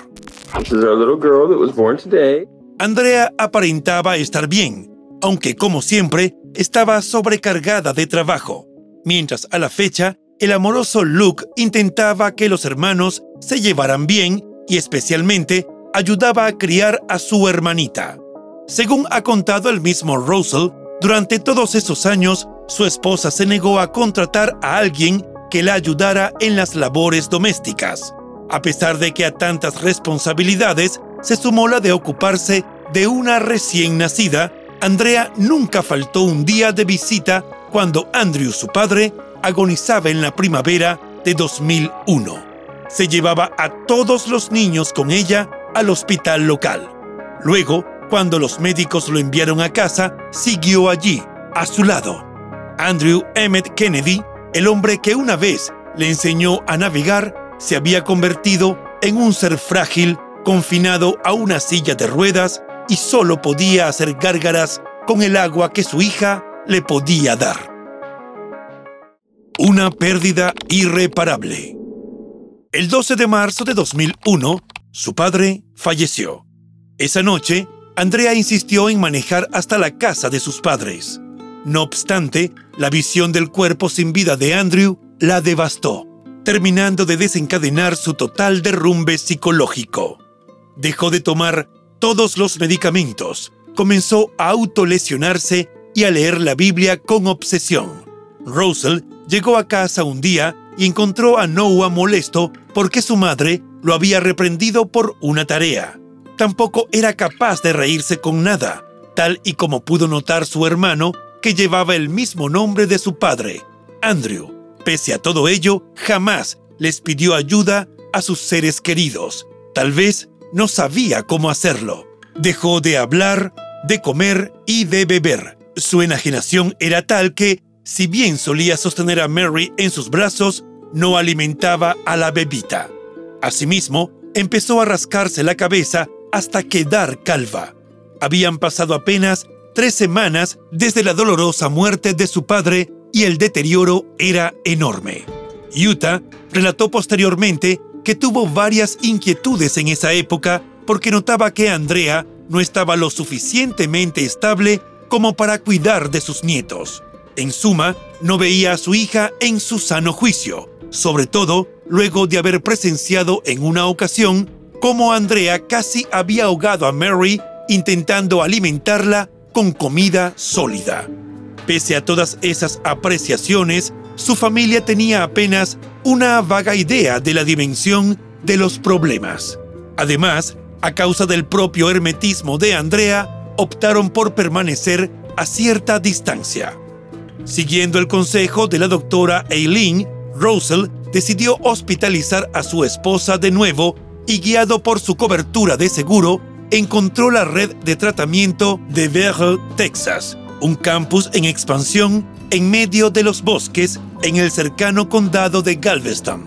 Andrea aparentaba estar bien, aunque como siempre estaba sobrecargada de trabajo, mientras a la fecha el amoroso Luke intentaba que los hermanos se llevaran bien y especialmente ayudaba a criar a su hermanita. Según ha contado el mismo Russell, durante todos esos años, su esposa se negó a contratar a alguien que la ayudara en las labores domésticas, a pesar de que a tantas responsabilidades se sumó la de ocuparse de una recién nacida, Andrea nunca faltó un día de visita cuando Andrew, su padre, agonizaba en la primavera de 2001. Se llevaba a todos los niños con ella al hospital local. Luego, cuando los médicos lo enviaron a casa, siguió allí, a su lado. Andrew Emmett Kennedy, el hombre que una vez le enseñó a navegar, se había convertido en un ser frágil, confinado a una silla de ruedas y solo podía hacer gárgaras con el agua que su hija le podía dar. Una pérdida irreparable. El 12 de marzo de 2001, su padre falleció. Esa noche, Andrea insistió en manejar hasta la casa de sus padres. No obstante, la visión del cuerpo sin vida de Andrew la devastó, terminando de desencadenar su total derrumbe psicológico. Dejó de tomar todos los medicamentos, comenzó a autolesionarse y a leer la Biblia con obsesión. Russell llegó a casa un día y encontró a Noah molesto porque su madre lo había reprendido por una tarea. Tampoco era capaz de reírse con nada, tal y como pudo notar su hermano, que llevaba el mismo nombre de su padre, Andrew. Pese a todo ello, jamás les pidió ayuda a sus seres queridos. Tal vez no sabía cómo hacerlo. Dejó de hablar, de comer y de beber. Su enajenación era tal que, si bien solía sostener a Mary en sus brazos, no alimentaba a la bebita. Asimismo, empezó a rascarse la cabeza hasta quedar calva. Habían pasado apenas tres semanas desde la dolorosa muerte de su padre y el deterioro era enorme. Utah relató posteriormente que tuvo varias inquietudes en esa época porque notaba que Andrea no estaba lo suficientemente estable como para cuidar de sus nietos. En suma, no veía a su hija en su sano juicio, sobre todo luego de haber presenciado en una ocasión cómo Andrea casi había ahogado a Mary intentando alimentarla con comida sólida. Pese a todas esas apreciaciones, su familia tenía apenas una vaga idea de la dimensión de los problemas. Además, a causa del propio hermetismo de Andrea, optaron por permanecer a cierta distancia. Siguiendo el consejo de la doctora Eileen, Russell decidió hospitalizar a su esposa de nuevo y guiado por su cobertura de seguro, encontró la red de tratamiento de Verre, Texas, un campus en expansión en medio de los bosques en el cercano condado de Galveston.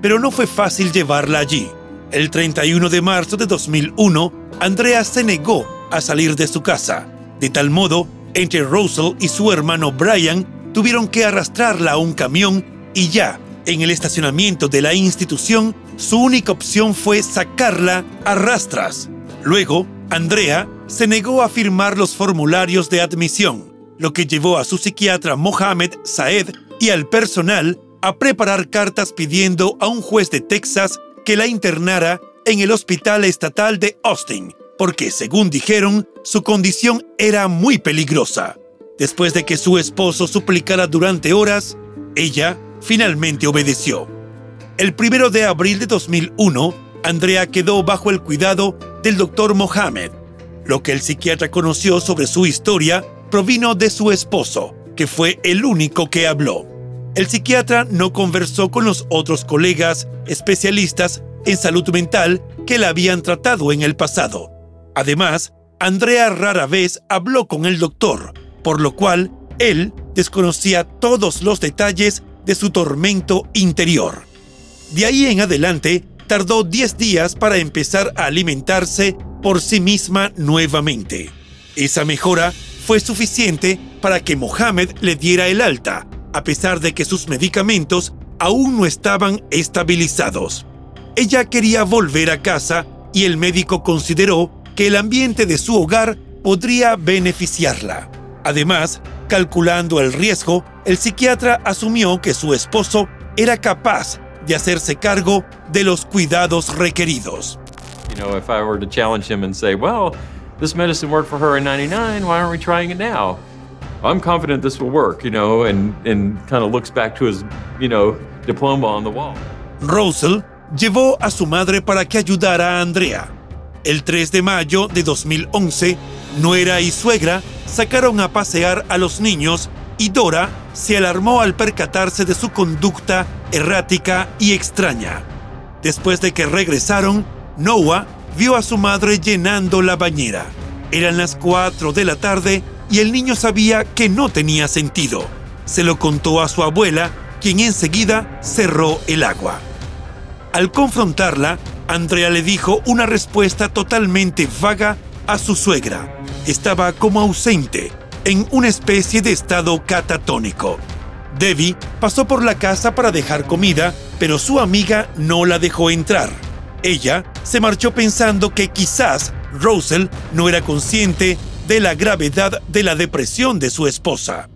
Pero no fue fácil llevarla allí. El 31 de marzo de 2001, Andrea se negó a salir de su casa. De tal modo, entre Russell y su hermano Brian tuvieron que arrastrarla a un camión y ya, en el estacionamiento de la institución, su única opción fue sacarla a rastras. Luego, Andrea se negó a firmar los formularios de admisión lo que llevó a su psiquiatra Mohamed Saed y al personal a preparar cartas pidiendo a un juez de Texas que la internara en el Hospital Estatal de Austin, porque según dijeron, su condición era muy peligrosa. Después de que su esposo suplicara durante horas, ella finalmente obedeció. El primero de abril de 2001, Andrea quedó bajo el cuidado del doctor Mohamed. Lo que el psiquiatra conoció sobre su historia provino de su esposo, que fue el único que habló. El psiquiatra no conversó con los otros colegas especialistas en salud mental que la habían tratado en el pasado. Además, Andrea rara vez habló con el doctor, por lo cual él desconocía todos los detalles de su tormento interior. De ahí en adelante, tardó 10 días para empezar a alimentarse por sí misma nuevamente. Esa mejora fue suficiente para que Mohamed le diera el alta, a pesar de que sus medicamentos aún no estaban estabilizados. Ella quería volver a casa y el médico consideró que el ambiente de su hogar podría beneficiarla. Además, calculando el riesgo, el psiquiatra asumió que su esposo era capaz de hacerse cargo de los cuidados requeridos. You know, if I were to challenge him and say, well, this medicine worked for her in 99, why aren't we trying it now? I'm confident this will work, you know, and, and kind of looks back to his, you know, diploma on the wall. Russell llevó a su madre para que ayudara a Andrea. El 3 de mayo de 2011, nuera y suegra sacaron a pasear a los niños y Dora se alarmó al percatarse de su conducta errática y extraña. Después de que regresaron, Noah vio a su madre llenando la bañera. Eran las 4 de la tarde y el niño sabía que no tenía sentido. Se lo contó a su abuela, quien enseguida cerró el agua. Al confrontarla, Andrea le dijo una respuesta totalmente vaga a su suegra. Estaba como ausente, en una especie de estado catatónico. Debbie pasó por la casa para dejar comida, pero su amiga no la dejó entrar. Ella se marchó pensando que quizás Rosel no era consciente de la gravedad de la depresión de su esposa.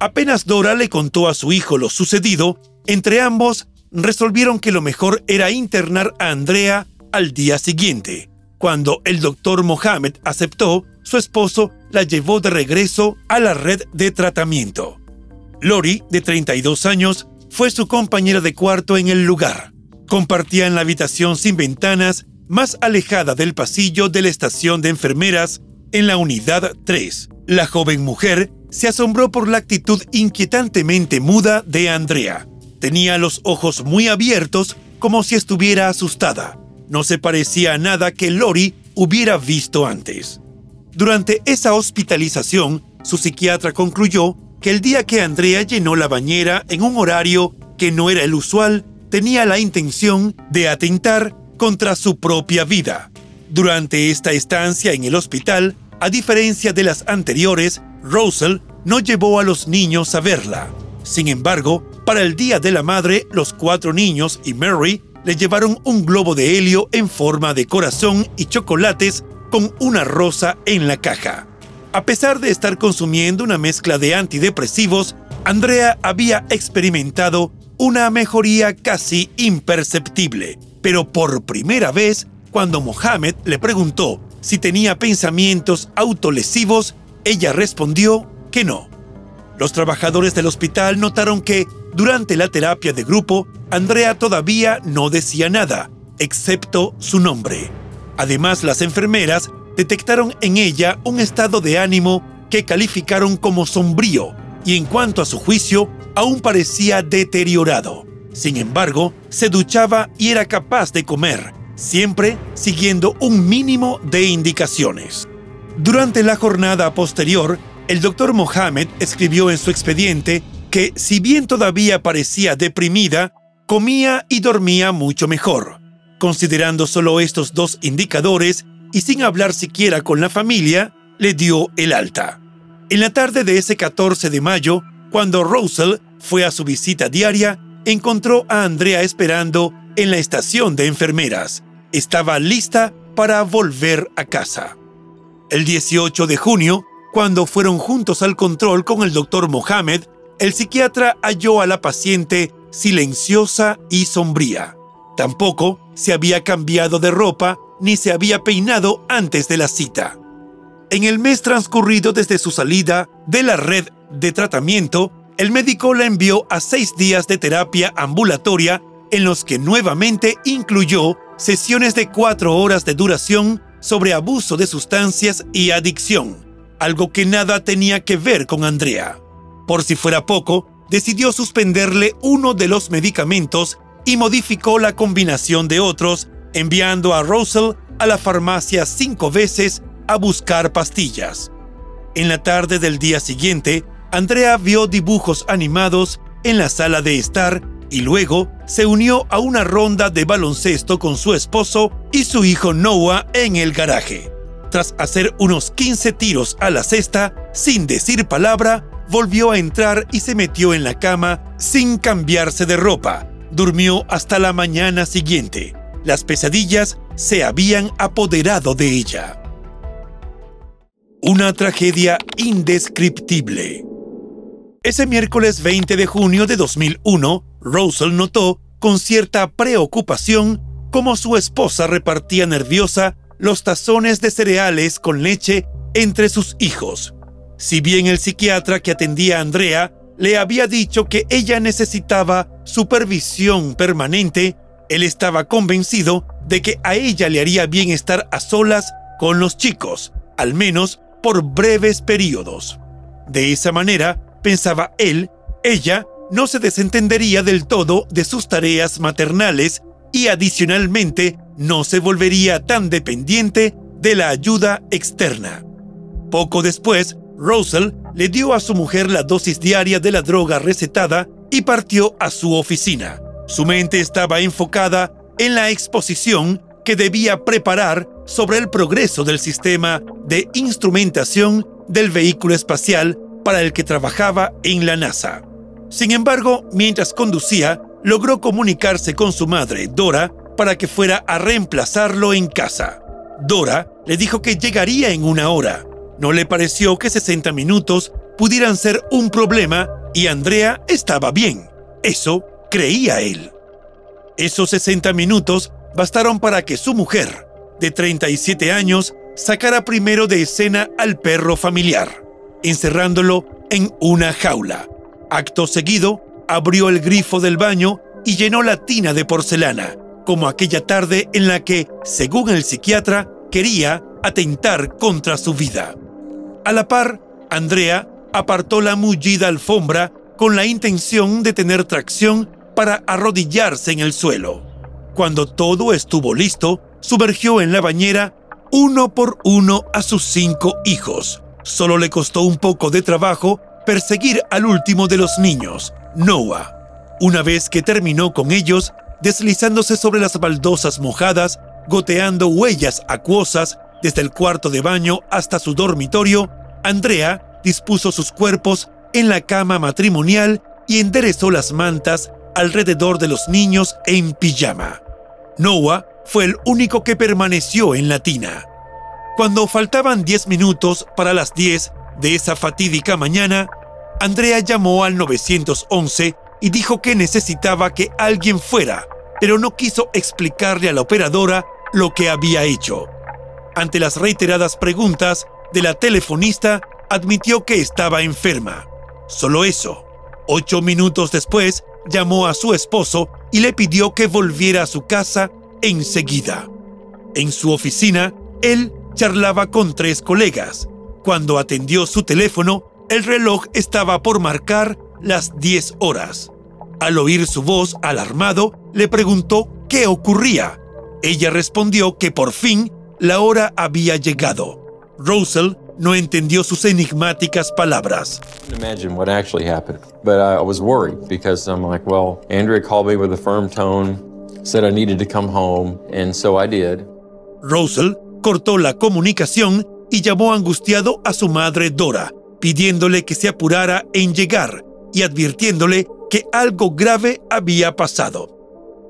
Apenas Dora le contó a su hijo lo sucedido, entre ambos resolvieron que lo mejor era internar a Andrea al día siguiente. Cuando el doctor Mohammed aceptó, su esposo la llevó de regreso a la red de tratamiento. Lori, de 32 años, fue su compañera de cuarto en el lugar. Compartían la habitación sin ventanas, más alejada del pasillo de la estación de enfermeras en la unidad 3. La joven mujer se asombró por la actitud inquietantemente muda de Andrea. Tenía los ojos muy abiertos como si estuviera asustada. No se parecía a nada que Lori hubiera visto antes. Durante esa hospitalización, su psiquiatra concluyó que el día que Andrea llenó la bañera en un horario que no era el usual, tenía la intención de atentar contra su propia vida. Durante esta estancia en el hospital, a diferencia de las anteriores, Rosal no llevó a los niños a verla. Sin embargo, para el Día de la Madre, los cuatro niños y Mary le llevaron un globo de helio en forma de corazón y chocolates con una rosa en la caja. A pesar de estar consumiendo una mezcla de antidepresivos, Andrea había experimentado una mejoría casi imperceptible. Pero por primera vez, cuando Mohammed le preguntó si tenía pensamientos autolesivos, ella respondió que no. Los trabajadores del hospital notaron que, durante la terapia de grupo, Andrea todavía no decía nada, excepto su nombre. Además, las enfermeras detectaron en ella un estado de ánimo que calificaron como sombrío y en cuanto a su juicio, aún parecía deteriorado. Sin embargo, se duchaba y era capaz de comer, siempre siguiendo un mínimo de indicaciones. Durante la jornada posterior, el doctor Mohammed escribió en su expediente que, si bien todavía parecía deprimida, comía y dormía mucho mejor. Considerando solo estos dos indicadores y sin hablar siquiera con la familia, le dio el alta. En la tarde de ese 14 de mayo, cuando Rosal fue a su visita diaria, encontró a Andrea esperando en la estación de enfermeras. Estaba lista para volver a casa. El 18 de junio, cuando fueron juntos al control con el doctor Mohamed, el psiquiatra halló a la paciente silenciosa y sombría. Tampoco se había cambiado de ropa ni se había peinado antes de la cita. En el mes transcurrido desde su salida de la red de tratamiento, el médico la envió a seis días de terapia ambulatoria en los que nuevamente incluyó sesiones de cuatro horas de duración sobre abuso de sustancias y adicción, algo que nada tenía que ver con Andrea. Por si fuera poco, decidió suspenderle uno de los medicamentos y modificó la combinación de otros, enviando a Russell a la farmacia cinco veces a buscar pastillas. En la tarde del día siguiente, Andrea vio dibujos animados en la sala de estar y luego se unió a una ronda de baloncesto con su esposo y su hijo Noah en el garaje. Tras hacer unos 15 tiros a la cesta, sin decir palabra, volvió a entrar y se metió en la cama sin cambiarse de ropa. Durmió hasta la mañana siguiente. Las pesadillas se habían apoderado de ella. Una tragedia indescriptible. Ese miércoles 20 de junio de 2001, Rosal notó con cierta preocupación cómo su esposa repartía nerviosa los tazones de cereales con leche entre sus hijos. Si bien el psiquiatra que atendía a Andrea le había dicho que ella necesitaba supervisión permanente, él estaba convencido de que a ella le haría bien estar a solas con los chicos, al menos por breves periodos. De esa manera, pensaba él, ella no se desentendería del todo de sus tareas maternales y adicionalmente no se volvería tan dependiente de la ayuda externa. Poco después, Russell le dio a su mujer la dosis diaria de la droga recetada y partió a su oficina. Su mente estaba enfocada en la exposición que debía preparar sobre el progreso del sistema de instrumentación del vehículo espacial para el que trabajaba en la NASA. Sin embargo, mientras conducía, logró comunicarse con su madre, Dora, para que fuera a reemplazarlo en casa. Dora le dijo que llegaría en una hora. No le pareció que 60 minutos pudieran ser un problema y Andrea estaba bien. Eso creía él. Esos 60 minutos bastaron para que su mujer, de 37 años, sacara primero de escena al perro familiar, encerrándolo en una jaula. Acto seguido, abrió el grifo del baño y llenó la tina de porcelana, como aquella tarde en la que, según el psiquiatra, quería atentar contra su vida. A la par, Andrea apartó la mullida alfombra con la intención de tener tracción para arrodillarse en el suelo. Cuando todo estuvo listo, sumergió en la bañera uno por uno a sus cinco hijos. Solo le costó un poco de trabajo perseguir al último de los niños, Noah. Una vez que terminó con ellos, deslizándose sobre las baldosas mojadas, goteando huellas acuosas desde el cuarto de baño hasta su dormitorio, Andrea dispuso sus cuerpos en la cama matrimonial y enderezó las mantas alrededor de los niños en pijama. Noah fue el único que permaneció en la tina. Cuando faltaban 10 minutos para las 10 de esa fatídica mañana, Andrea llamó al 911 y dijo que necesitaba que alguien fuera, pero no quiso explicarle a la operadora lo que había hecho. Ante las reiteradas preguntas de la telefonista, admitió que estaba enferma. Solo eso. Ocho minutos después, llamó a su esposo y le pidió que volviera a su casa enseguida. En su oficina, él charlaba con tres colegas. Cuando atendió su teléfono, el reloj estaba por marcar las 10 horas. Al oír su voz alarmado, le preguntó qué ocurría. Ella respondió que por fin la hora había llegado. Russell no entendió sus enigmáticas palabras. Imagine what actually happened. But I was worried because I'm like, well, Andrea called me with a firm tone, said I needed to come home, and so I did. Russell cortó la comunicación y llamó angustiado a su madre Dora, pidiéndole que se apurara en llegar y advirtiéndole que algo grave había pasado.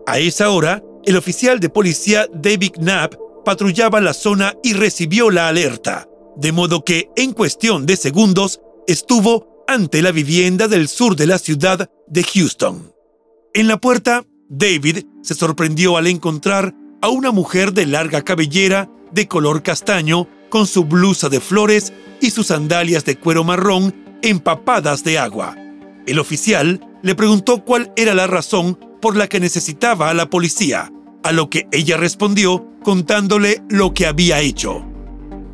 A esa hora, el oficial de policía David Knapp patrullaba la zona y recibió la alerta, de modo que en cuestión de segundos estuvo ante la vivienda del sur de la ciudad de Houston. En la puerta, David se sorprendió al encontrar a una mujer de larga cabellera de color castaño con su blusa de flores y sus sandalias de cuero marrón empapadas de agua. El oficial le preguntó cuál era la razón por la que necesitaba a la policía, a lo que ella respondió contándole lo que había hecho.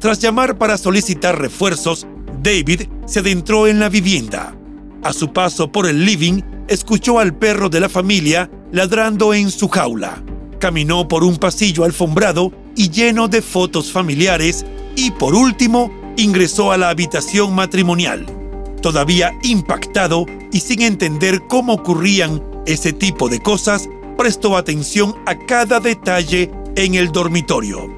Tras llamar para solicitar refuerzos, David se adentró en la vivienda. A su paso por el living, escuchó al perro de la familia ladrando en su jaula. Caminó por un pasillo alfombrado y lleno de fotos familiares y por último ingresó a la habitación matrimonial. Todavía impactado y sin entender cómo ocurrían ese tipo de cosas, prestó atención a cada detalle en el dormitorio.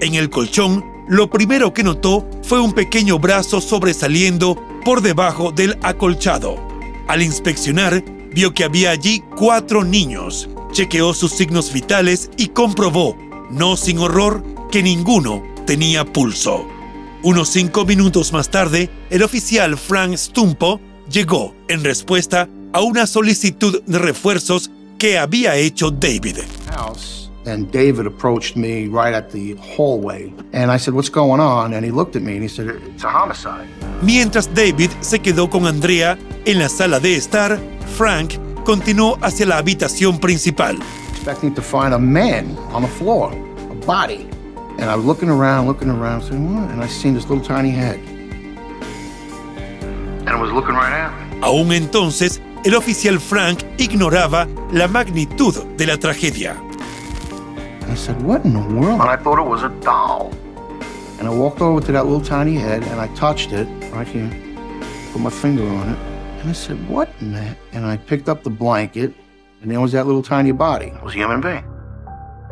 En el colchón, lo primero que notó fue un pequeño brazo sobresaliendo por debajo del acolchado. Al inspeccionar, vio que había allí cuatro niños. Chequeó sus signos vitales y comprobó, no sin horror, que ninguno tenía pulso. Unos cinco minutos más tarde, el oficial Frank Stumpo llegó en respuesta a una solicitud de refuerzos que había hecho David. And David approached me right at the hallway. And I said, What's going on? And he looked at me and he said, It's a homicide. Mientras David se quedó con Andrea en la sala de estar, Frank continuó hacia la habitación principal. Expecting to find a man on the floor, a body. And I was looking around, looking around, saying, what? And I seen this little tiny head. And it was looking right at me. Aún entonces, el oficial Frank ignoraba la magnitud de la tragedia. And I said, what in the world? And I thought it was a doll. And I walked over to that little tiny head and I touched it right here, put my finger on it. And I said, what in the? And I picked up the blanket and there was that little tiny body. It was a human being.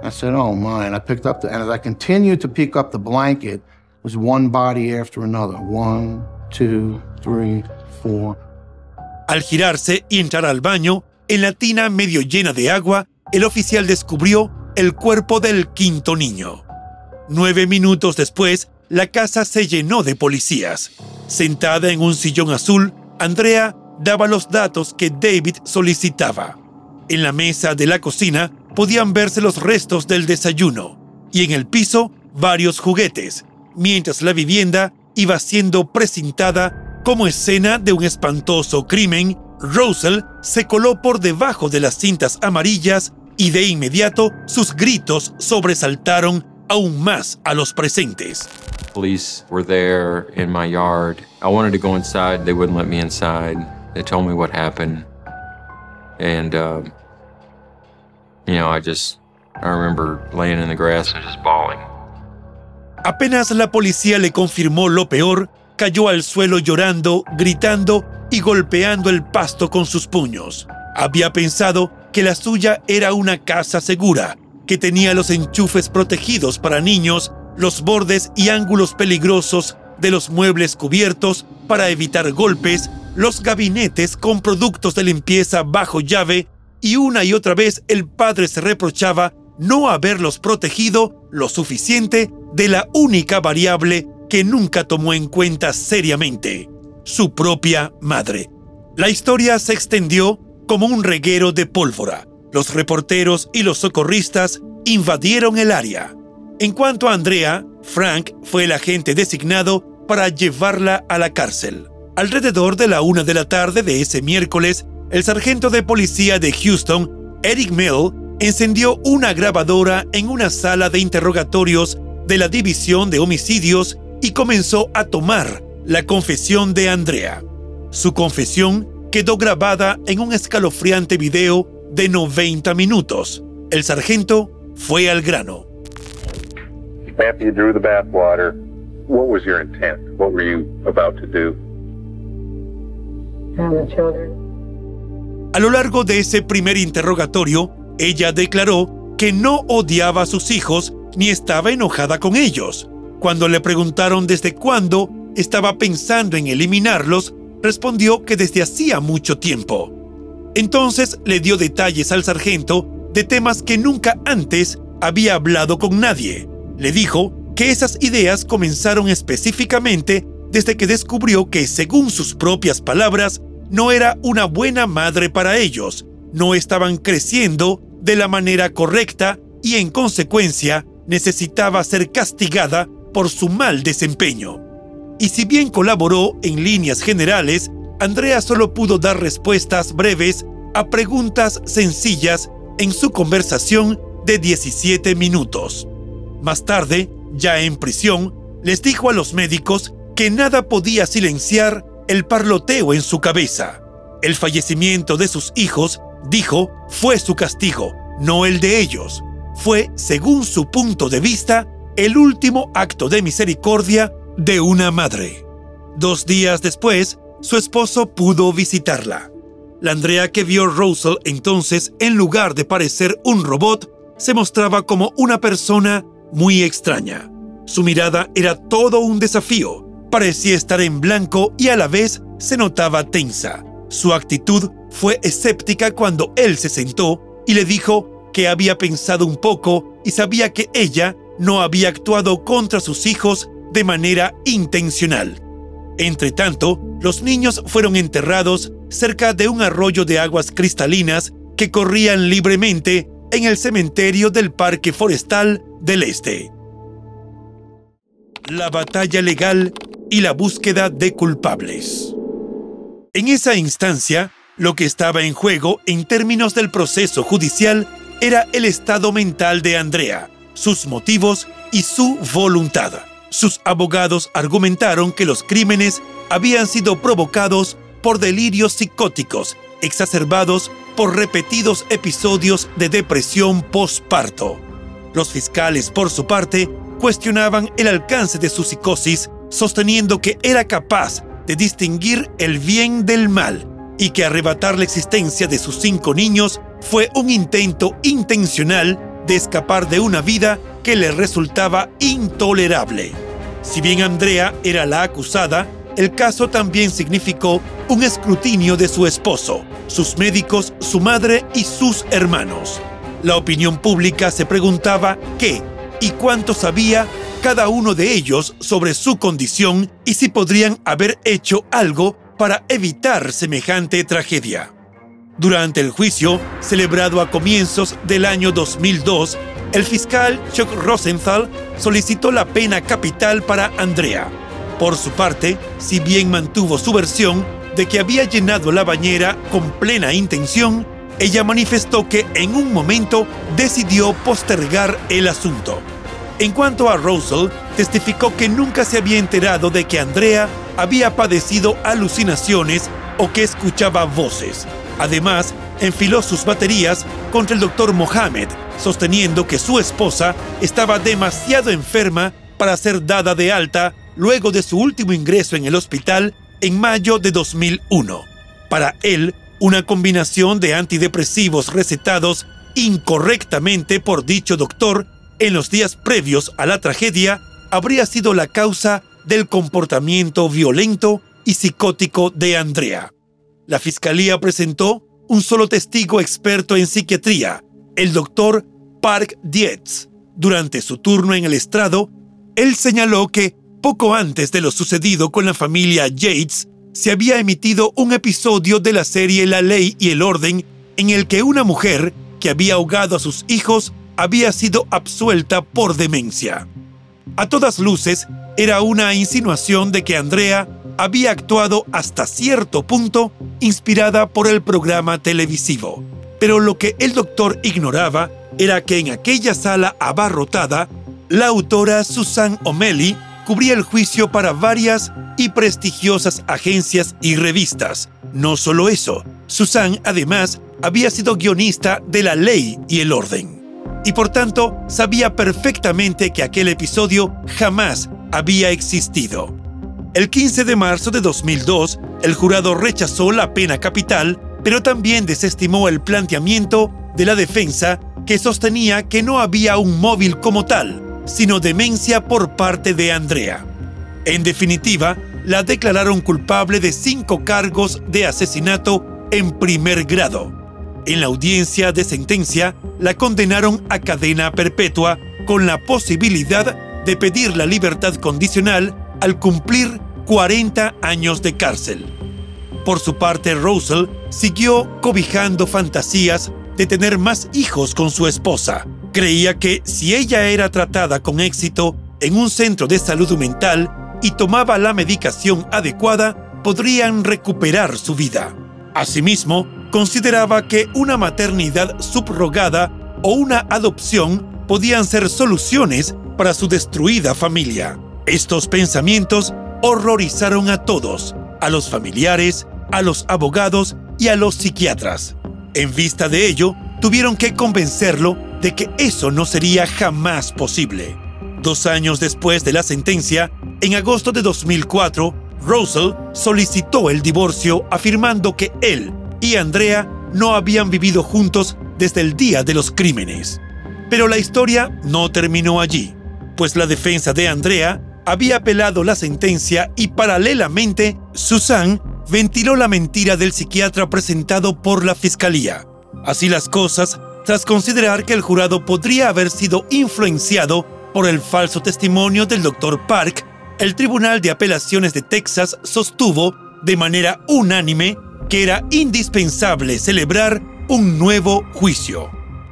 I said, oh my. And I picked up the, and as I continued to pick up the blanket, it was one body after another. One, two, three, four. Al girarse y entrar al baño, en la tina medio llena de agua, el oficial descubrió el cuerpo del quinto niño. Nueve minutos después, la casa se llenó de policías. Sentada en un sillón azul, Andrea daba los datos que David solicitaba. En la mesa de la cocina podían verse los restos del desayuno y en el piso varios juguetes, mientras la vivienda iba siendo presentada como escena de un espantoso crimen. Russell se coló por debajo de las cintas amarillas y de inmediato sus gritos sobresaltaron aún más a los presentes. Police were there in my yard. I wanted to go inside. They wouldn't let me inside. They told me what happened. And, um, you know, I just, I remember laying in the grass and just bawling. Apenas la policía le confirmó lo peor, cayó al suelo llorando, gritando y golpeando el pasto con sus puños. Había pensado que la suya era una casa segura, que tenía los enchufes protegidos para niños, los bordes y ángulos peligrosos de los muebles cubiertos para evitar golpes, los gabinetes con productos de limpieza bajo llave y una y otra vez el padre se reprochaba no haberlos protegido lo suficiente de la única variable que nunca tomó en cuenta seriamente, su propia madre. La historia se extendió como un reguero de pólvora. Los reporteros y los socorristas invadieron el área. En cuanto a Andrea, Frank fue el agente designado para llevarla a la cárcel. Alrededor de la una de la tarde de ese miércoles, el sargento de policía de Houston, Eric Mill, encendió una grabadora en una sala de interrogatorios de la División de Homicidios y comenzó a tomar la confesión de Andrea. Su confesión quedó grabada en un escalofriante video de 90 minutos. El sargento fue al grano. After you drew the bathwater, what was your intent? What were you about to do? And the children. A lo largo de ese primer interrogatorio, ella declaró que no odiaba a sus hijos ni estaba enojada con ellos. Cuando le preguntaron desde cuándo estaba pensando en eliminarlos, respondió que desde hacía mucho tiempo. Entonces le dio detalles al sargento de temas que nunca antes había hablado con nadie. Le dijo que esas ideas comenzaron específicamente desde que descubrió que, según sus propias palabras, no era una buena madre para ellos, no estaban creciendo de la manera correcta y en consecuencia necesitaba ser castigada por su mal desempeño. Y si bien colaboró en líneas generales, Andrea solo pudo dar respuestas breves a preguntas sencillas en su conversación de 17 minutos. Más tarde, ya en prisión, les dijo a los médicos que nada podía silenciar el parloteo en su cabeza. El fallecimiento de sus hijos, dijo, fue su castigo, no el de ellos. Fue, según su punto de vista, el último acto de misericordia de una madre. Dos días después, su esposo pudo visitarla. La Andrea que vio Russell entonces, en lugar de parecer un robot, se mostraba como una persona muy extraña. Su mirada era todo un desafío. Parecía estar en blanco y a la vez se notaba tensa. Su actitud fue escéptica cuando él se sentó y le dijo que había pensado un poco y sabía que ella no había actuado contra sus hijos de manera intencional. Entre tanto, los niños fueron enterrados cerca de un arroyo de aguas cristalinas que corrían libremente en el cementerio del Parque Forestal del Este. La batalla legal y la búsqueda de culpables. En esa instancia, lo que estaba en juego en términos del proceso judicial era el estado mental de Andrea, sus motivos y su voluntad. Sus abogados argumentaron que los crímenes habían sido provocados por delirios psicóticos exacerbados por repetidos episodios de depresión postparto. Los fiscales, por su parte, cuestionaban el alcance de su psicosis, sosteniendo que era capaz de distinguir el bien del mal y que arrebatar la existencia de sus cinco niños fue un intento intencional de escapar de una vida que le resultaba intolerable. Si bien Andrea era la acusada, el caso también significó un escrutinio de su esposo, sus médicos, su madre y sus hermanos. La opinión pública se preguntaba qué y cuánto sabía cada uno de ellos sobre su condición y si podrían haber hecho algo para evitar semejante tragedia. Durante el juicio, celebrado a comienzos del año 2002, el fiscal Chuck Rosenthal solicitó la pena capital para Andrea. Por su parte, si bien mantuvo su versión de que había llenado la bañera con plena intención, ella manifestó que en un momento decidió postergar el asunto. En cuanto a Russell, testificó que nunca se había enterado de que Andrea había padecido alucinaciones o que escuchaba voces. Además, enfiló sus baterías contra el doctor Mohammed, sosteniendo que su esposa estaba demasiado enferma para ser dada de alta luego de su último ingreso en el hospital en mayo de 2001. Para él, una combinación de antidepresivos recetados incorrectamente por dicho doctor en los días previos a la tragedia habría sido la causa del comportamiento violento y psicótico de Andrea. La fiscalía presentó un solo testigo experto en psiquiatría, el doctor Park Dietz. Durante su turno en el estrado, él señaló que poco antes de lo sucedido con la familia Yates, se había emitido un episodio de la serie La Ley y el Orden en el que una mujer que había ahogado a sus hijos había sido absuelta por demencia. A todas luces, era una insinuación de que Andrea había actuado hasta cierto punto inspirada por el programa televisivo. Pero lo que el doctor ignoraba era que en aquella sala abarrotada, la autora Susan O'Malley cubría el juicio para varias y prestigiosas agencias y revistas. No solo eso, Susan además había sido guionista de La Ley y el Orden y por tanto sabía perfectamente que aquel episodio jamás había existido. El 15 de marzo de 2002, el jurado rechazó la pena capital, pero también desestimó el planteamiento de la defensa que sostenía que no había un móvil como tal, sino demencia por parte de Andrea. En definitiva, la declararon culpable de cinco cargos de asesinato en primer grado. En la audiencia de sentencia, la condenaron a cadena perpetua con la posibilidad de pedir la libertad condicional al cumplir 40 años de cárcel. Por su parte, Russell siguió cobijando fantasías de tener más hijos con su esposa. Creía que si ella era tratada con éxito en un centro de salud mental y tomaba la medicación adecuada, podrían recuperar su vida. Asimismo, consideraba que una maternidad subrogada o una adopción podían ser soluciones para su destruida familia. Estos pensamientos horrorizaron a todos, a los familiares, a los abogados y a los psiquiatras. En vista de ello, tuvieron que convencerlo de que eso no sería jamás posible. Dos años después de la sentencia, en agosto de 2004, Russell solicitó el divorcio afirmando que él y Andrea no habían vivido juntos desde el día de los crímenes. Pero la historia no terminó allí, pues la defensa de Andrea había apelado la sentencia y paralelamente Susan ventiló la mentira del psiquiatra presentado por la fiscalía. Así las cosas, tras considerar que el jurado podría haber sido influenciado por el falso testimonio del Dr. Park, el Tribunal de Apelaciones de Texas sostuvo de manera unánime que era indispensable celebrar un nuevo juicio.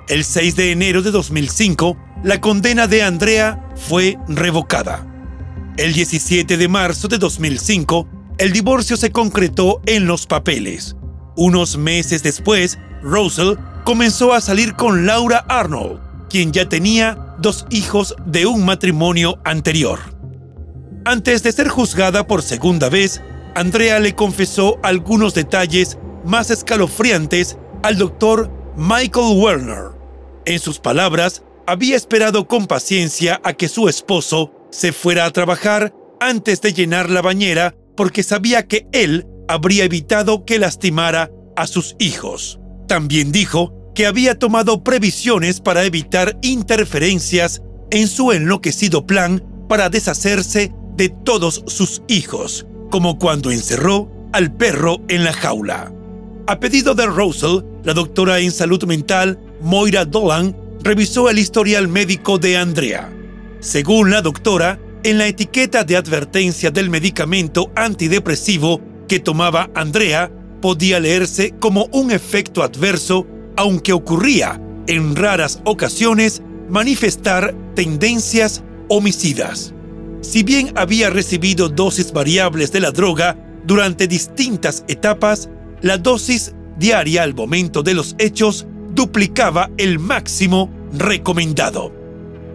El 6 de enero de 2005, la condena de Andrea fue revocada. El 17 de marzo de 2005, el divorcio se concretó en los papeles. Unos meses después, Russell comenzó a salir con Laura Arnold, quien ya tenía dos hijos de un matrimonio anterior. Antes de ser juzgada por segunda vez, Andrea le confesó algunos detalles más escalofriantes al doctor Michael Werner. En sus palabras, había esperado con paciencia a que su esposo se fuera a trabajar antes de llenar la bañera porque sabía que él habría evitado que lastimara a sus hijos. También dijo que había tomado previsiones para evitar interferencias en su enloquecido plan para deshacerse de todos sus hijos, como cuando encerró al perro en la jaula. A pedido de Russell, la doctora en salud mental Moira Dolan revisó el historial médico de Andrea. Según la doctora, en la etiqueta de advertencia del medicamento antidepresivo que tomaba Andrea podía leerse como un efecto adverso, aunque ocurría en raras ocasiones manifestar tendencias homicidas. Si bien había recibido dosis variables de la droga durante distintas etapas, la dosis diaria al momento de los hechos duplicaba el máximo recomendado.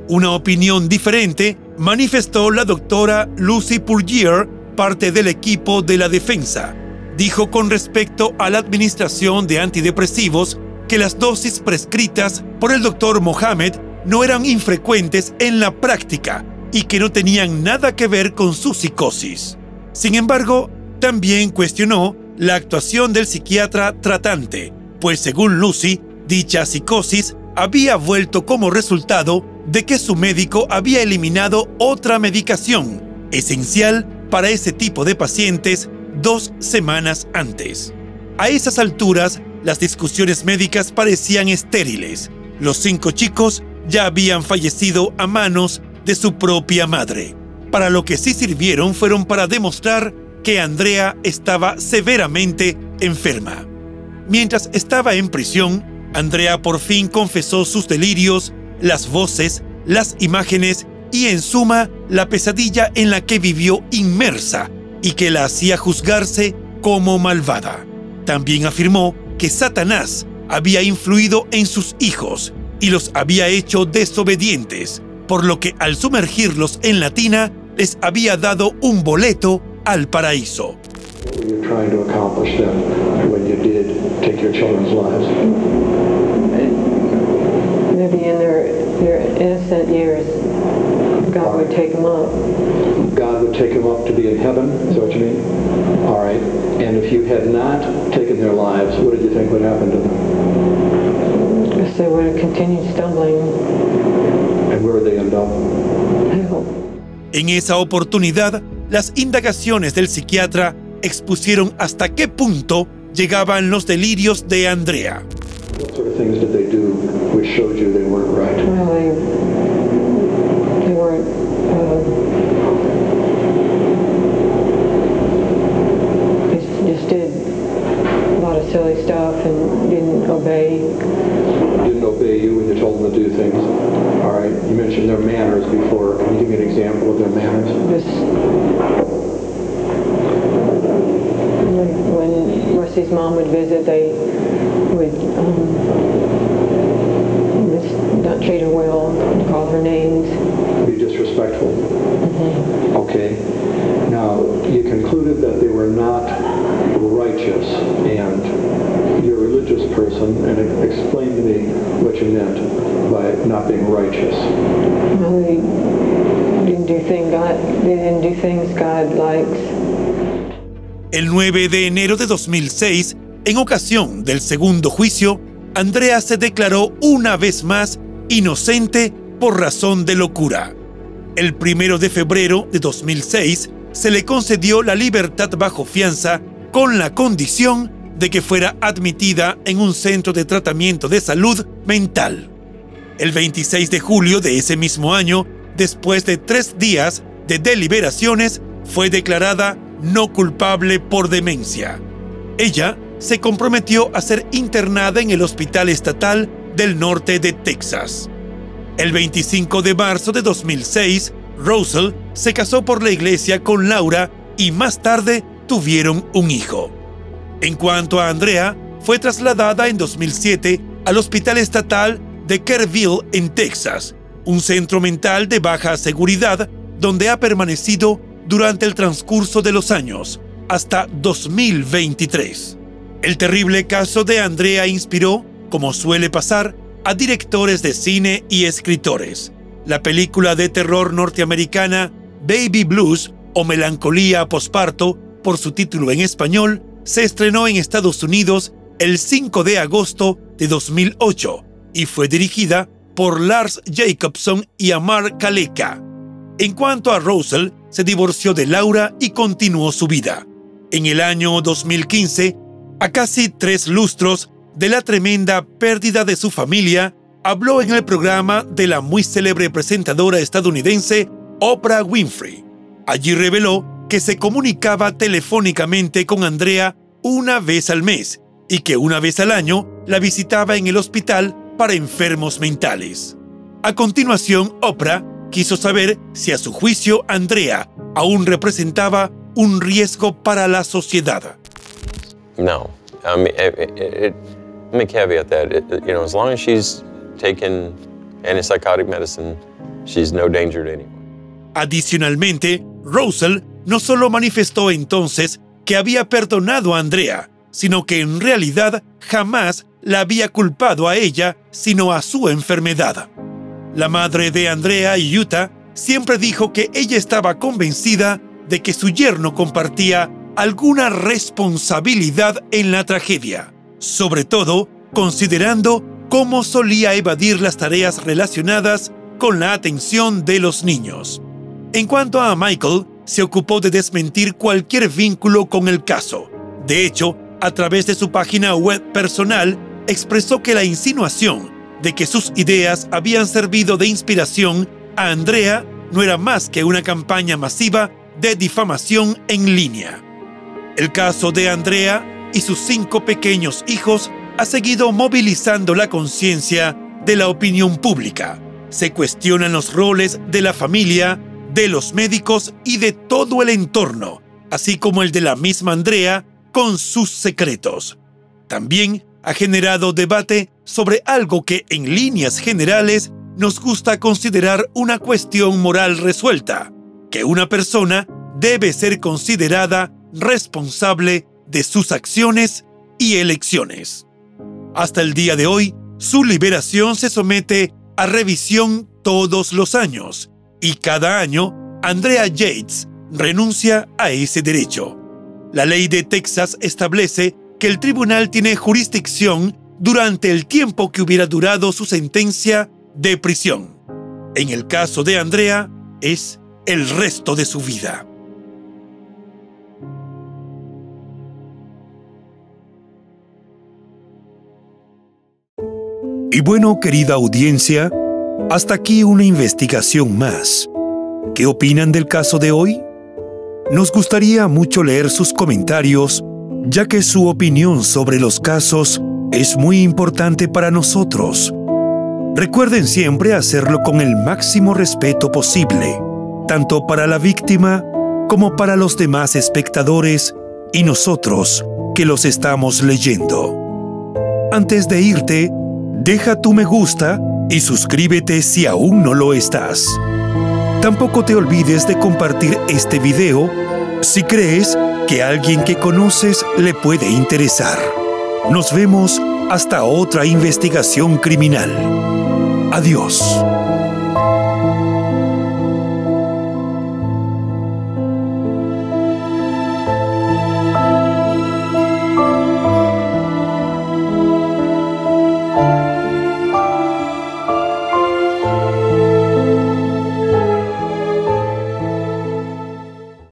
Una opinión diferente manifestó la doctora Lucy Purgier, parte del equipo de la defensa. Dijo con respecto a la administración de antidepresivos que las dosis prescritas por el doctor Mohamed no eran infrecuentes en la práctica y que no tenían nada que ver con su psicosis. Sin embargo, también cuestionó la actuación del psiquiatra tratante, pues según Lucy, dicha psicosis había vuelto como resultado de que su médico había eliminado otra medicación esencial para ese tipo de pacientes dos semanas antes. A esas alturas, las discusiones médicas parecían estériles. Los cinco chicos ya habían fallecido a manos de su propia madre. Para lo que sí sirvieron fueron para demostrar que Andrea estaba severamente enferma. Mientras estaba en prisión, Andrea por fin confesó sus delirios, las voces, las imágenes y en suma la pesadilla en la que vivió inmersa y que la hacía juzgarse como malvada. También afirmó que Satanás había influido en sus hijos y los había hecho desobedientes, por lo que al sumergirlos en la tina les había dado un boleto al paraíso. Maybe in their, their innocent years, God would take them up. God would take them up to be in heaven, is that what you mean? All right. And if you had not taken their lives, what did you think would happen to them? They would have continued stumbling. And where would they end up? Hell. En esa oportunidad, las indagaciones del psiquiatra expusieron hasta qué punto llegaban los delirios de Andrea. What sort of they, they weren't, uh, they just- just did a lot of silly stuff and didn't obey. Didn't obey you when you told them to do things. All right. You mentioned their manners before. Can you give me an example of their manners? Just when, Rusty's mom would visit, they would um, treat her well, call her names. Be disrespectful. Mm-hmm. Okay. Now, you concluded that they were not righteous, and you're a religious person, and explain to me what you meant by not being righteous. Well, they didn't do thing God. They didn't do things God likes. El 9 de enero de 2006, en ocasión del segundo juicio, Andrea se declaró una vez más inocente por razón de locura. El 1 de febrero de 2006 se le concedió la libertad bajo fianza con la condición de que fuera admitida en un centro de tratamiento de salud mental. El 26 de julio de ese mismo año, después de tres días de deliberaciones, fue declarada no culpable por demencia. Ella se comprometió a ser internada en el Hospital Estatal del Norte de Texas. El 25 de marzo de 2006, Russell se casó por la iglesia con Laura y más tarde tuvieron un hijo. En cuanto a Andrea, fue trasladada en 2007 al Hospital Estatal de Kerrville, en Texas, un centro mental de baja seguridad donde ha permanecido durante el transcurso de los años, hasta 2023. El terrible caso de Andrea inspiró, como suele pasar, a directores de cine y escritores. La película de terror norteamericana Baby Blues o Melancolía Posparto, por su título en español, se estrenó en Estados Unidos el 5 de agosto de 2008 y fue dirigida por Lars Jacobson y Amar Kaleka. En cuanto a Russell, se divorció de Laura y continuó su vida. En el año 2015, a casi tres lustros de la tremenda pérdida de su familia, habló en el programa de la muy célebre presentadora estadounidense Oprah Winfrey. Allí reveló que se comunicaba telefónicamente con Andrea una vez al mes y que una vez al año la visitaba en el hospital para enfermos mentales. A continuación, Oprah quiso saber si a su juicio Andrea aún representaba un riesgo para la sociedad. No. It, it, let caveat that. You know, as long as she's taking antipsychotic medicine, she's no danger to anyone. Adicionalmente, Russell no solo manifestó entonces que había perdonado a Andrea, sino que en realidad jamás la había culpado a ella, sino a su enfermedad. La madre de Andrea y Utah siempre dijo que ella estaba convencida de que su yerno compartía alguna responsabilidad en la tragedia, sobre todo considerando cómo solía evadir las tareas relacionadas con la atención de los niños. En cuanto a Michael, se ocupó de desmentir cualquier vínculo con el caso. De hecho, a través de su página web personal, expresó que la insinuación de que sus ideas habían servido de inspiración a Andrea no era más que una campaña masiva de difamación en línea. El caso de Andrea y sus cinco pequeños hijos ha seguido movilizando la conciencia de la opinión pública. Se cuestionan los roles de la familia, de los médicos y de todo el entorno, así como el de la misma Andrea con sus secretos. También ha generado debate sobre algo que en líneas generales nos gusta considerar una cuestión moral resuelta, que una persona debe ser considerada responsable de sus acciones y elecciones. Hasta el día de hoy, su liberación se somete a revisión todos los años y cada año Andrea Yates renuncia a ese derecho. La ley de Texas establece que el tribunal tiene jurisdicción durante el tiempo que hubiera durado su sentencia de prisión. En el caso de Andrea, es el resto de su vida. Y bueno, querida audiencia, hasta aquí una investigación más. ¿Qué opinan del caso de hoy? Nos gustaría mucho leer sus comentarios, ya que su opinión sobre los casos es muy importante para nosotros. Recuerden siempre hacerlo con el máximo respeto posible, tanto para la víctima como para los demás espectadores y nosotros que los estamos leyendo. Antes de irte, deja tu me gusta y suscríbete si aún no lo estás. Tampoco te olvides de compartir este video si crees que alguien que conoces le puede interesar. Nos vemos hasta otra investigación criminal. Adiós.